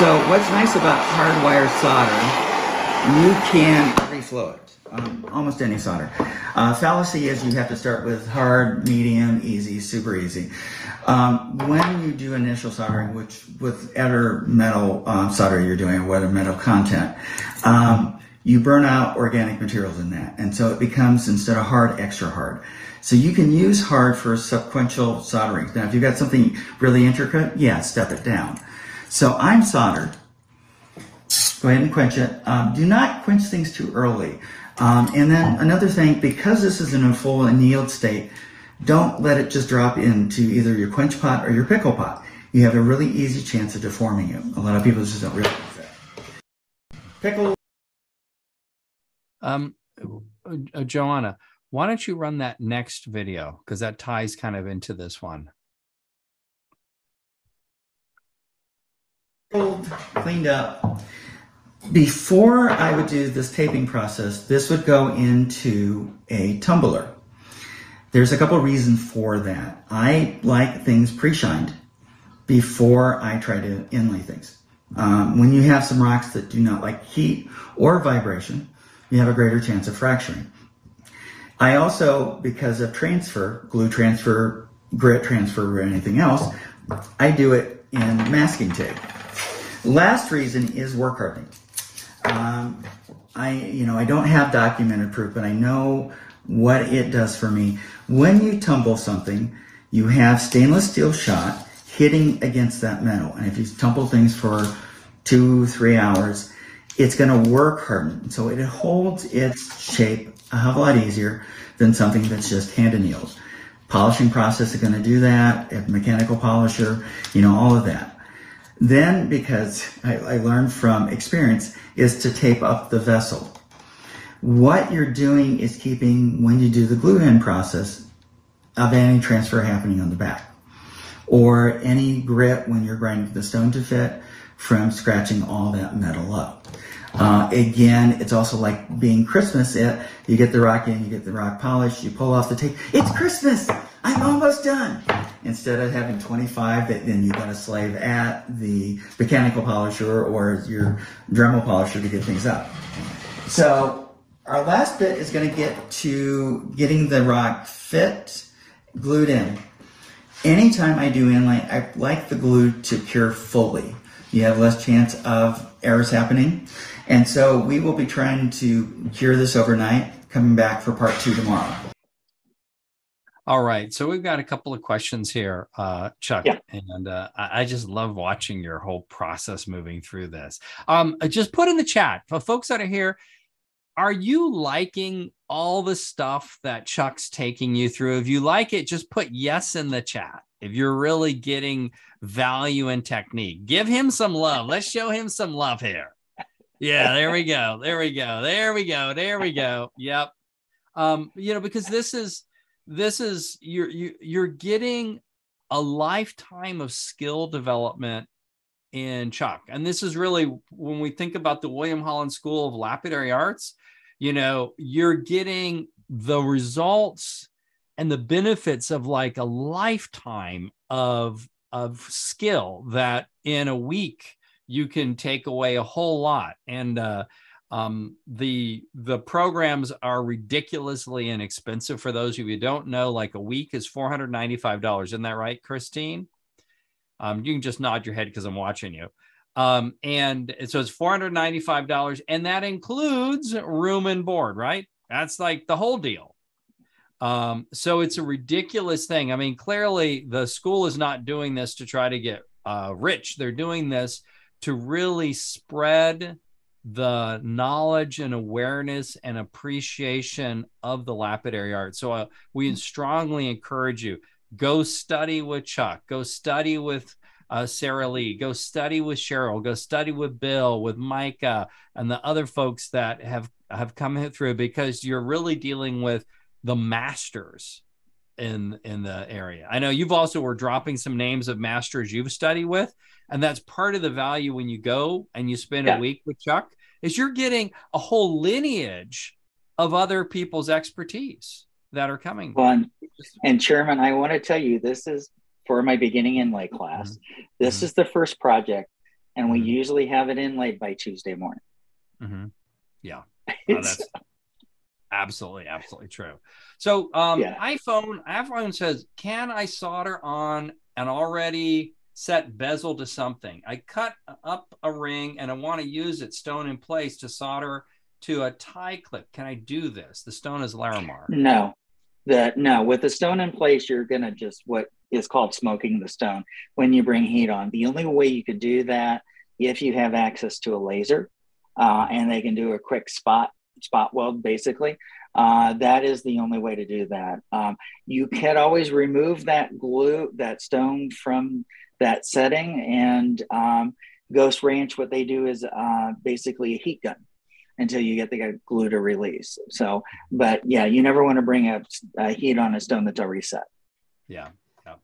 So what's nice about hardwire solder, you can reflow it, um, almost any solder. Uh, fallacy is you have to start with hard, medium, easy, super easy. Um, when you do initial soldering, which with other metal uh, solder you're doing, whether metal content, um, you burn out organic materials in that. And so it becomes, instead of hard, extra hard. So you can use hard for sequential soldering. Now, if you've got something really intricate, yeah, step it down. So I'm soldered. Go ahead and quench it. Um, do not quench things too early. Um, and then another thing, because this is in a full annealed state, don't let it just drop into either your quench pot or your pickle pot. You have a really easy chance of deforming it. A lot of people just don't realize that. Pickle. Um, uh, Joanna, why don't you run that next video? Because that ties kind of into this one. cleaned up. before I would do this taping process, this would go into a tumbler. There's a couple reasons for that. I like things pre-shined before I try to inlay things. Um, when you have some rocks that do not like heat or vibration, you have a greater chance of fracturing. I also, because of transfer, glue transfer, grit transfer, or anything else, I do it in masking tape. Last reason is work hardening. Um, I, you know, I don't have documented proof, but I know what it does for me. When you tumble something, you have stainless steel shot hitting against that metal. And if you tumble things for two, three hours, it's going to work harden. So it holds its shape a hell of a lot easier than something that's just hand annealed. Polishing process is going to do that, mechanical polisher, you know, all of that. Then, because I, I learned from experience, is to tape up the vessel. What you're doing is keeping, when you do the glue in process, of any transfer happening on the back. Or any grit when you're grinding the stone to fit from scratching all that metal up. Uh, again, it's also like being Christmas. It, you get the rock in, you get the rock polished, you pull off the tape. It's Christmas! I'm almost done! Instead of having 25 that then you got to slave at the mechanical polisher or your Dremel polisher to get things up. So our last bit is going to get to getting the rock fit, glued in. Anytime I do inlay, I like the glue to cure fully. You have less chance of errors happening. And so we will be trying to cure this overnight, coming back for part two tomorrow. All right. So we've got a couple of questions here, uh, Chuck. Yeah. And uh, I I just love watching your whole process moving through this. Um, just put in the chat for folks that are here. Are you liking all the stuff that Chuck's taking you through? If you like it, just put yes in the chat. If you're really getting value and technique, give him some love. Let's show him some love here. Yeah, there we go. There we go. There we go. There we go. Yep. Um, you know, because this is this is you're you, you're getting a lifetime of skill development in Chuck. And this is really when we think about the William Holland School of Lapidary Arts, you know, you're getting the results and the benefits of like a lifetime of of skill that in a week you can take away a whole lot. And uh, um, the the programs are ridiculously inexpensive for those of you who don't know. Like a week is four hundred ninety five dollars. Isn't that right, Christine? Um, you can just nod your head because I'm watching you. Um, and so it's four hundred ninety five dollars, and that includes room and board. Right? That's like the whole deal. Um, so it's a ridiculous thing. I mean, clearly the school is not doing this to try to get uh, rich. They're doing this to really spread the knowledge and awareness and appreciation of the lapidary art. So uh, we strongly encourage you go study with Chuck, go study with uh, Sarah Lee, go study with Cheryl, go study with Bill, with Micah, and the other folks that have have come through because you're really dealing with the masters in in the area. I know you've also were dropping some names of masters you've studied with, and that's part of the value when you go and you spend Yeah. a week with Chuck is you're getting a whole lineage of other people's expertise that are coming. Well, and, and Chairman, I want to tell you, this is for my beginning inlay class. This Mhm. is the first project, and we Mhm. usually have it inlaid by Tuesday morning. Mhm. Yeah. <laughs> Oh, that's absolutely, absolutely true. So, um, Yeah. iPhone, iPhone says, "Can I solder on an already set bezel to something? I cut up a ring and I want to use it stone in place to solder to a tie clip. Can I do this? The stone is Larimar. no, that no with the stone in place, you're gonna just what is called smoking the stone when you bring heat on. The only way you could do that if you have access to a laser, uh, and they can do a quick spot spot weld basically. Uh, that is the only way to do that. Um, you can always remove that glue, that stone from that setting, and um, Ghost Ranch, what they do is uh, basically a heat gun until you get the glue to release. So, but yeah, you never want to bring a, a heat on a stone that's already set. Yeah. yeah.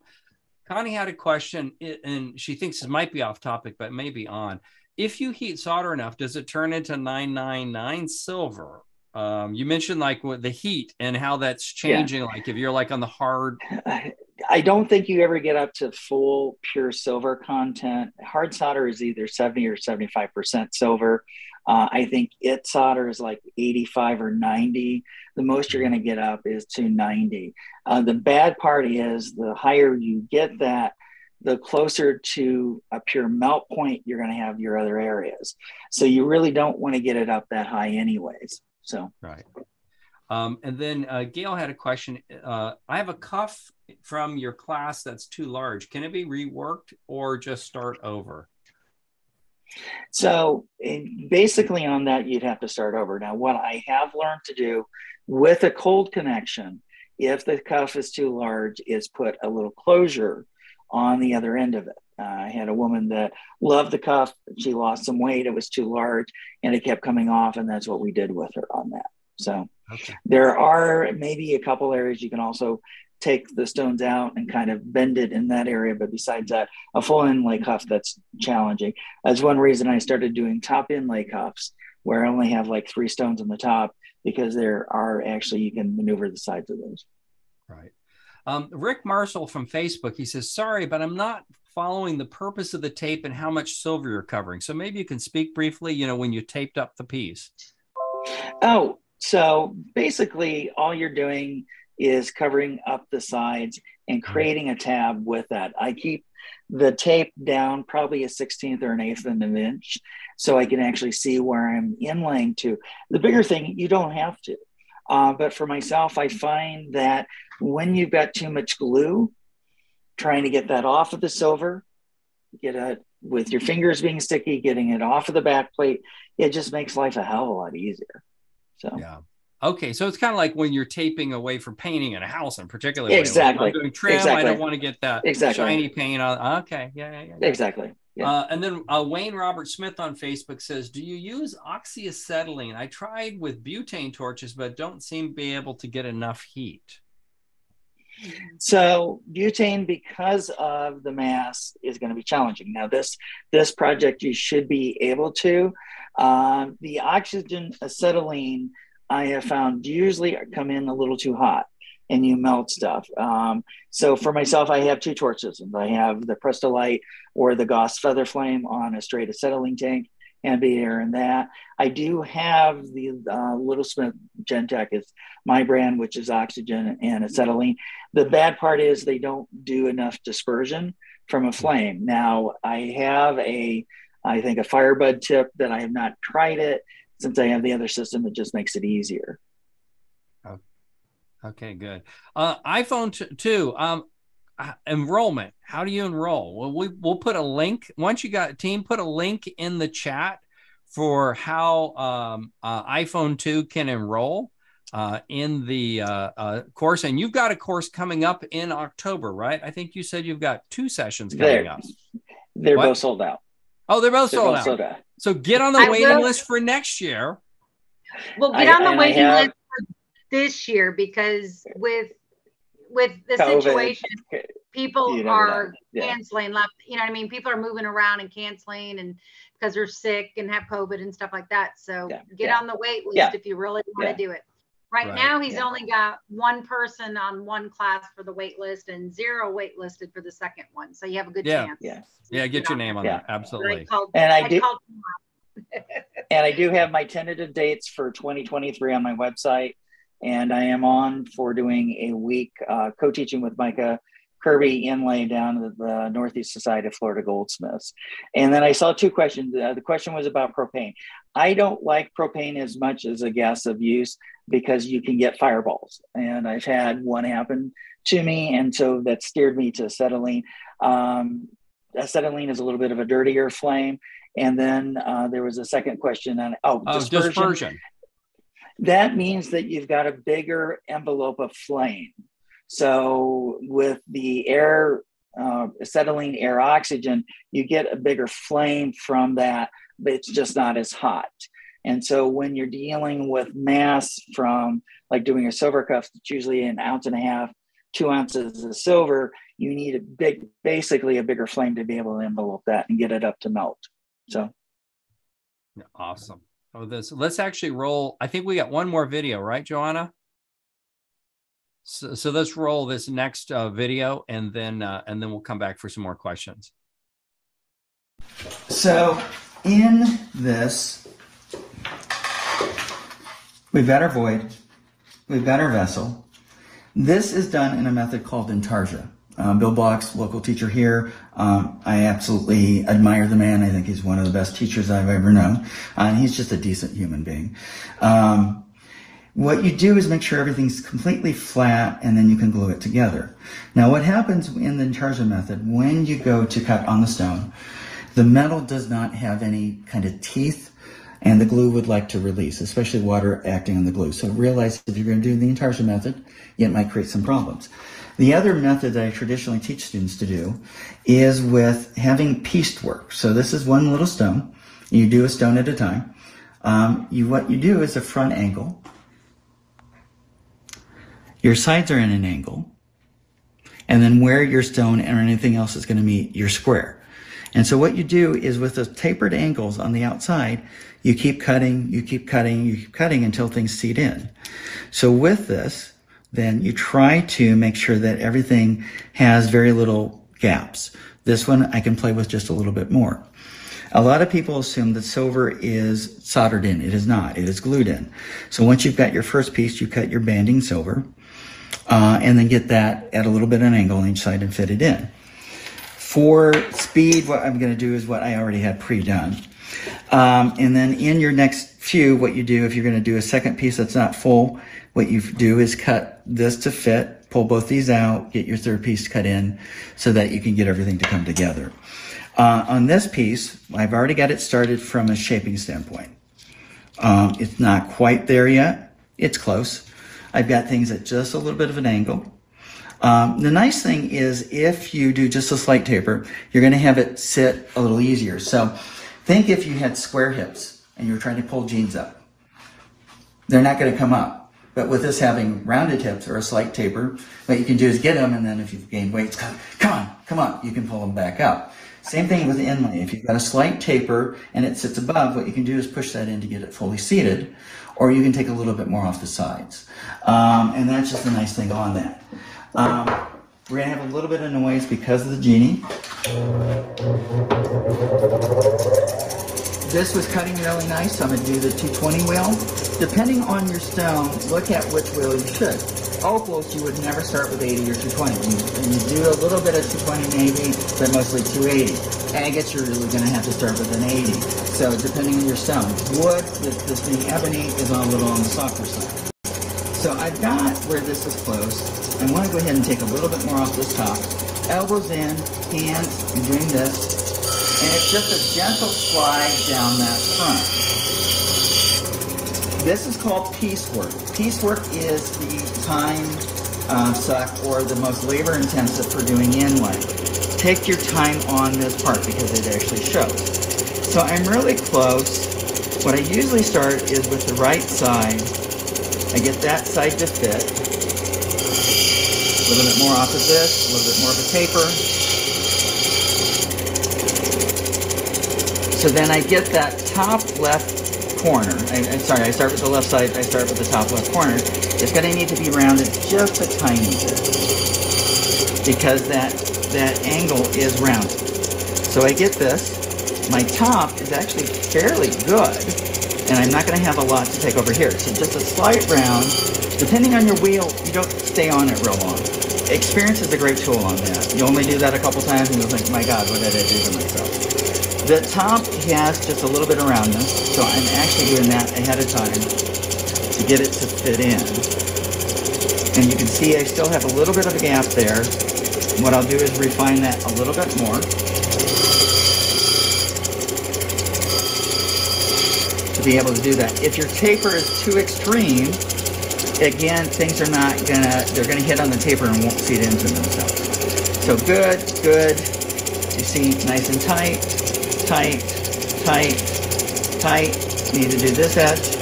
Connie had a question, and she thinks this might be off topic, but maybe on. If you heat solder enough, does it turn into 999 silver? Um, you mentioned like the heat and how that's changing. Yeah. Like if you're like on the hard, <sighs> I don't think you ever get up to full pure silver content. Hard solder is either 70 or 75% silver. Uh, I think IT solder is like 85 or 90. The most you're going to get up is to 90. Uh, the bad part is the higher you get that, the closer to a pure melt point you're going to have your other areas. So you really don't want to get it up that high, anyways. So, right. Um, and then uh, Gail had a question. Uh, I have a cuff from your class that's too large. Can it be reworked or just start over? So basically, on that, you'd have to start over. Now, what I have learned to do with a cold connection, if the cuff is too large, is put a little closure on the other end of it. Uh, I had a woman that loved the cuff. She lost some weight. It was too large and it kept coming off. And that's what we did with her on that. So okay. there are maybe a couple areas you can also take the stones out and kind of bend it in that area. But besides that, a full inlay cuff that's challenging. That's one reason I started doing top inlay cuffs where I only have like three stones on the top because there are actually you can maneuver the sides of those. Right. Um, Rick Marshall from Facebook, he says, sorry, but I'm not following the purpose of the tape and how much silver you're covering. So maybe you can speak briefly, you know, when you taped up the piece. Oh, so basically all you're doing is covering up the sides and creating a tab with that. I keep the tape down probably a 16th or an eighth of an inch so I can actually see where I'm inlaying to. The bigger thing, you don't have to. Uh, but for myself, I find that when you've got too much glue, trying to get that off of the silver, get it with your fingers being sticky, getting it off of the back plate, it just makes life a hell of a lot easier. So yeah. Okay, so it's kind of like when you're taping away from painting in a house, in particular. Exactly. I'm doing trim. Exactly. I don't want to get that exactly. shiny paint on. Okay, yeah, yeah, yeah. Exactly. Yeah. Uh, and then uh, Wayne Robert Smith on Facebook says, "Do you use oxyacetylene? I tried with butane torches, but don't seem to be able to get enough heat." So butane, because of the mass, is going to be challenging. Now, this this project you should be able to. Um, the oxygen acetylene I have found usually come in a little too hot and you melt stuff. Um, so for myself, I have two torch systems. I have the Prestolite or the Goss Feather Flame on a straight acetylene tank and air in that. I do have the uh, Little Smith Gentech is my brand, which is oxygen and acetylene. The bad part is they don't do enough dispersion from a flame. Now I have a, I think a Firebud tip that I have not tried it since I have the other system. It just makes it easier. Okay, good. Uh, iPhone t- two. Um, uh, enrollment. How do you enroll? Well, we we'll put a link. Once you got a team, put a link in the chat for how um, uh, iPhone two can enroll uh, in the uh, uh, course. And you've got a course coming up in October, right? I think you said you've got two sessions coming they're, up. They're what? both sold out. Oh, they're both, they're sold, both out. sold, out. So get on the I waiting will. list for next year. Well, get I, on the waiting have, list this year because with with the COVID, situation, people are yeah. canceling left. You know what I mean? People are moving around and canceling and because they're sick and have COVID and stuff like that. So yeah. get yeah. on the wait list if you really want to do it. Right, right, now, he's only got one person on one class for the wait list and zero wait listed for the second one. So you have a good yeah. chance. Yeah. Yeah. Get your name on that. Absolutely. Called, and I, I do. <laughs> and I do have my tentative dates for 2023 on my website and I am on for doing a week uh, co-teaching with Micah Kirby inlay down at the Northeast Society of Florida Goldsmiths. And then I saw two questions. Uh, the question was about propane. I don't like propane as much as a gas of use because you can get fireballs. And I've had one happen to me. And so that steered me to acetylene. Um, acetylene is a little bit of a dirtier flame. And then uh, there was a second question on oh, oh dispersion. dispersion that means that you've got a bigger envelope of flame. So with the air, uh, acetylene, air, oxygen, you get a bigger flame from that, but it's just not as hot. And so when you're dealing with mass from like doing a silver cuff, it's usually an ounce and a half, two ounces of silver, you need a big, basically a bigger flame to be able to envelope that and get it up to melt. So Awesome. This let's actually roll. I think we got one more video, right, Joanna? So, so let's roll this next uh, video, and then uh, and then we'll come back for some more questions. So, in this, we've got our void, we've got our vessel. This is done in a method called intarsia. Um, Bill Box, local teacher here. Um, I absolutely admire the man. I think he's one of the best teachers I've ever known. Uh, and he's just a decent human being. Um, what you do is make sure everything's completely flat and then you can glue it together. Now what happens in the intarsia method, when you go to cut on the stone, the metal does not have any kind of teeth and the glue would like to release, especially water acting on the glue. So realize if you're going to do the intarsia method, it might create some problems. The other method that I traditionally teach students to do is with having pieced work. So this is one little stone. You do a stone at a time. Um, you, what you do is a front angle. Your sides are in an angle. And then where your stone or anything else is going to meet your square. And so what you do is with the tapered angles on the outside, you keep cutting, you keep cutting, you keep cutting until things seat in. So with this, then you try to make sure that everything has very little gaps. This one I can play with just a little bit more. A lot of people assume that silver is soldered in. It is not. It is glued in. So once you've got your first piece, you cut your banding silver uh, and then get that at a little bit of an angle on each side and fit it in. For speed, what I'm going to do is what I already had pre-done. Um, and then in your next few, what you do, if you're going to do a second piece that's not full, what you do is cut this to fit, pull both these out, get your third piece cut in so that you can get everything to come together. Uh, on this piece, I've already got it started from a shaping standpoint. Um, it's not quite there yet. It's close. I've got things at just a little bit of an angle. Um, the nice thing is if you do just a slight taper, you're going to have it sit a little easier. So think if you had square hips and you're trying to pull jeans up. They're not going to come up. But with this having rounded hips or a slight taper, what you can do is get them, and then if you've gained weight, come, come on, come on, you can pull them back up. Same thing with the inlay. If you've got a slight taper and it sits above, what you can do is push that in to get it fully seated, or you can take a little bit more off the sides. Um, and that's just a nice thing on that. Um, we're gonna have a little bit of noise because of the genie. This was cutting really nice, so I'm gonna do the 220 wheel. Depending on your stone, look at which wheel you should. Opals, you would never start with 80 or 220. And you do a little bit of 220 maybe, but mostly 280. Agates, you're really gonna have to start with an 80. So depending on your stone. Wood, this being ebony, is a little on the softer side. So I've got where this is close. I want to go ahead and take a little bit more off this top. Elbows in, hands, and doing this. And it's just a gentle slide down that front. This is called piecework. Piecework is the time uh, suck or the most labor intensive for doing inlay. Take your time on this part because it actually shows. So I'm really close. What I usually start is with the right side. I get that side to fit. A little bit more off of this, a little bit more of a taper. So then I get that top left corner. I, am sorry, I start with the left side, I start with the top left corner. It's going to need to be rounded just a tiny bit because that, that angle is rounded. So I get this. My top is actually fairly good and I'm not going to have a lot to take over here. So just a slight round. Depending on your wheel, you don't stay on it real long experience is a great tool on that. You only do that a couple times and you'll think, my God, what did I do to myself? The top has just a little bit of roundness, so I'm actually doing that ahead of time to get it to fit in. And you can see I still have a little bit of a gap there. What I'll do is refine that a little bit more. To be able to do that. If your taper is too extreme, again, things are not gonna, they're gonna hit on the taper and won't feed into themselves. So good, good. You see, nice and tight, tight, tight, tight. Need to do this edge.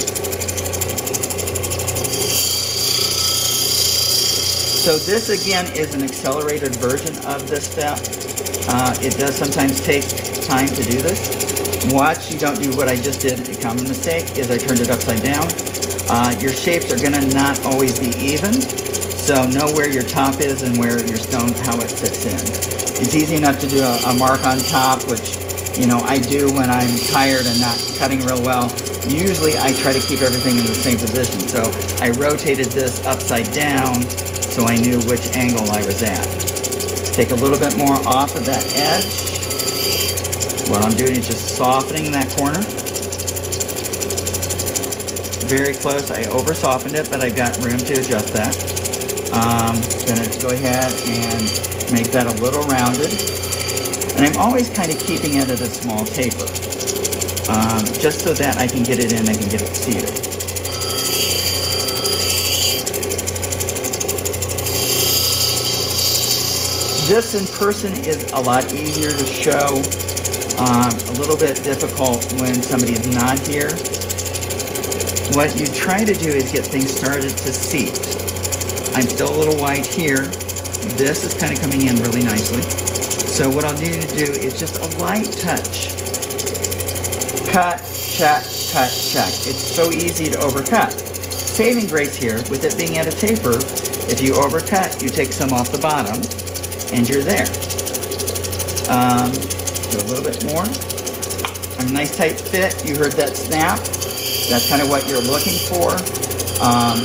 So this again is an accelerated version of this step. Uh, it does sometimes take time to do this. Watch you don't do what I just did. A common mistake is I turned it upside down. Uh, your shapes are gonna not always be even, so know where your top is and where your stone, how it fits in. It's easy enough to do a, a mark on top, which you know I do when I'm tired and not cutting real well. Usually I try to keep everything in the same position. So I rotated this upside down so I knew which angle I was at. Take a little bit more off of that edge. What I'm doing is just softening that corner very close. I over softened it, but I've got room to adjust that. Um, gonna go ahead and make that a little rounded. And I'm always kind of keeping it at a small taper, um, just so that I can get it in, I can get it seated. This in person is a lot easier to show, um, a little bit difficult when somebody is not here. What you try to do is get things started to seat. I'm still a little white here. This is kind of coming in really nicely. So what I'll need to do is just a light touch. Cut, check, cut, check. It's so easy to overcut. Saving grace here, with it being at a taper, if you overcut, you take some off the bottom, and you're there. Um, do a little bit more. A nice tight fit. You heard that snap. That's kind of what you're looking for. Um,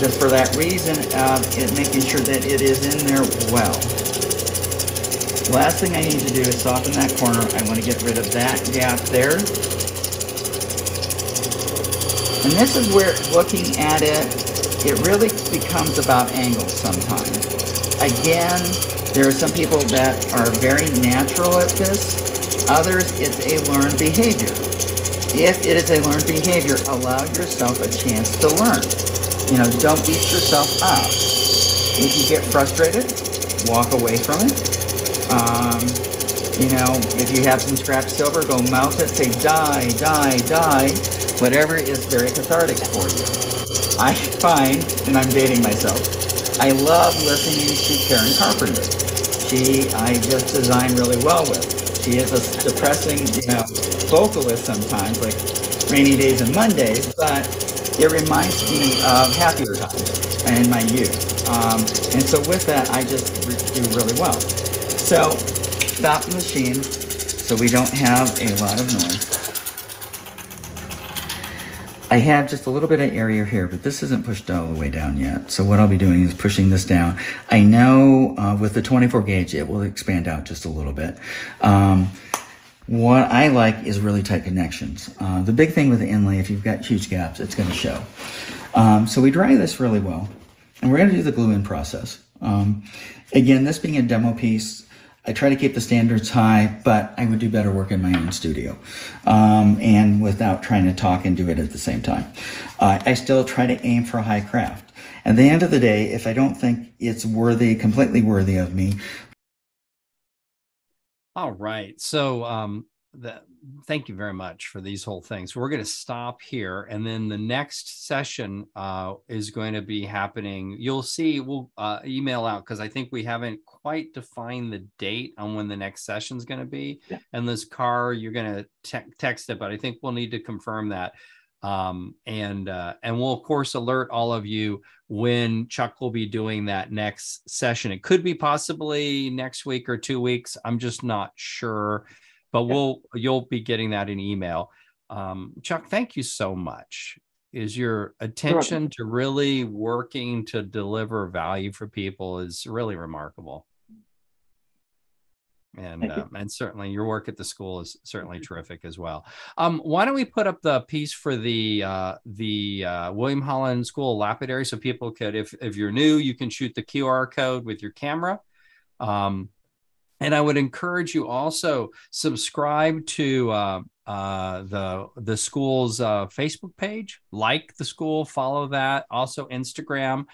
just for that reason of it making sure that it is in there well. Last thing I need to do is soften that corner. I want to get rid of that gap there. And this is where looking at it, it really becomes about angles sometimes. Again, there are some people that are very natural at this. Others, it's a learned behavior. If it is a learned behavior, allow yourself a chance to learn. You know, don't beat yourself up. If you get frustrated, walk away from it. Um, you know, if you have some scrap silver, go mouth it, say die, die, die. Whatever is very cathartic for you. I find, and I'm dating myself, I love listening to Karen Carpenter. She, I just design really well with. She is a depressing, you know, vocalist sometimes, like Rainy Days and Mondays, but it reminds me of happier times in my youth. Um, and so with that, I just do really well. So stop the machine so we don't have a lot of noise. I have just a little bit of area here, but this isn't pushed all the way down yet. So what I'll be doing is pushing this down. I know uh, with the 24 gauge, it will expand out just a little bit. Um, what I like is really tight connections. Uh, the big thing with the inlay, if you've got huge gaps, it's going to show. Um, so we dry this really well, and we're going to do the glue in process. Um, again, this being a demo piece, I try to keep the standards high, but I would do better work in my own studio um, and without trying to talk and do it at the same time. Uh, I still try to aim for high craft. At the end of the day, if I don't think it's worthy, completely worthy of me. All right. So um, the, thank you very much for these whole things. We're going to stop here, and then the next session uh, is going to be happening. You'll see. We'll uh, email out because I think we haven't quite defined the date on when the next session is going to be. Yeah. And this car, you're going to te- text it, but I think we'll need to confirm that. Um, and uh, and we'll of course alert all of you when Chuck will be doing that next session. It could be possibly next week or two weeks. I'm just not sure but we'll you'll be getting that in email. Um, Chuck, thank you so much. Is your attention to really working to deliver value for people is really remarkable. And um, and certainly your work at the school is certainly terrific as well. Um, why don't we put up the piece for the uh, the uh, William Holland School Lapidary so people could, if if you're new, you can shoot the QR code with your camera. Um, and I would encourage you also subscribe to uh, uh, the the school's uh, Facebook page, like the school, follow that. Also Instagram,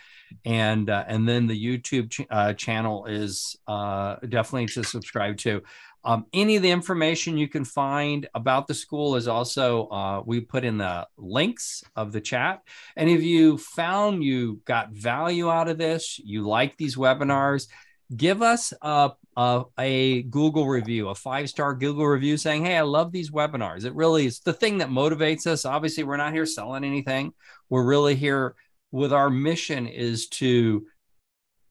and uh, and then the YouTube ch- uh, channel is uh, definitely to subscribe to. Um, any of the information you can find about the school is also we put in the links of the chat. And if you found you got value out of this, you like these webinars give us a, a, a Google review, a five star Google review saying, Hey, I love these webinars. It really is the thing that motivates us. Obviously, we're not here selling anything. We're really here with our mission is to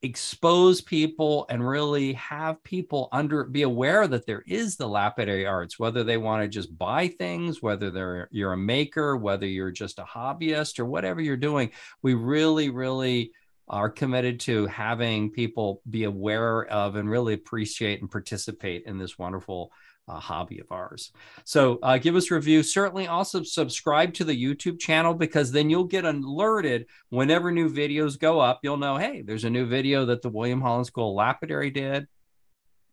expose people and really have people under be aware that there is the lapidary arts whether they want to just buy things whether they're you're a maker whether you're just a hobbyist or whatever you're doing we really really are committed to having people be aware of and really appreciate and participate in this wonderful uh, hobby of ours. So uh, give us a review. Certainly also subscribe to the YouTube channel because then you'll get alerted whenever new videos go up. You'll know, hey, there's a new video that the William Holland School Lapidary did.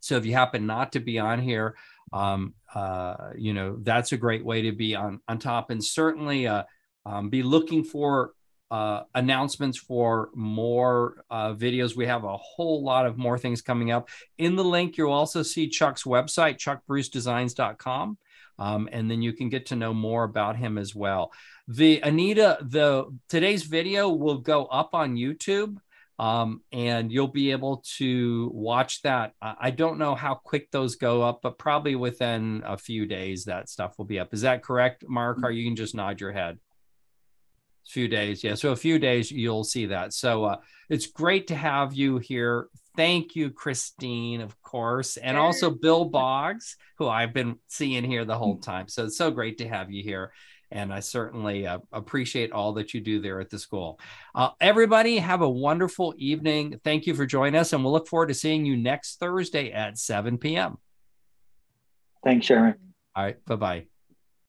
So if you happen not to be on here, um, uh, you know, that's a great way to be on, on top and certainly uh, um, be looking for uh, announcements for more uh, videos. We have a whole lot of more things coming up. In the link, you'll also see Chuck's website, chuckbrucedesigns.com. Um, and then you can get to know more about him as well. The Anita, the today's video will go up on YouTube. Um, and you'll be able to watch that. I don't know how quick those go up, but probably within a few days that stuff will be up. Is that correct, Mark? Or you can just nod your head? Few days. Yeah so a few days you'll see that. So uh, it's great to have you here. Thank you christine of course and also bill boggs who i've been seeing here the whole time. So it's so great to have you here and i certainly uh, appreciate all that you do there at the school. Uh, everybody have a wonderful evening. Thank you for joining us and we'll look forward to seeing you next thursday at 7 p.m thanks sharon. All right bye-bye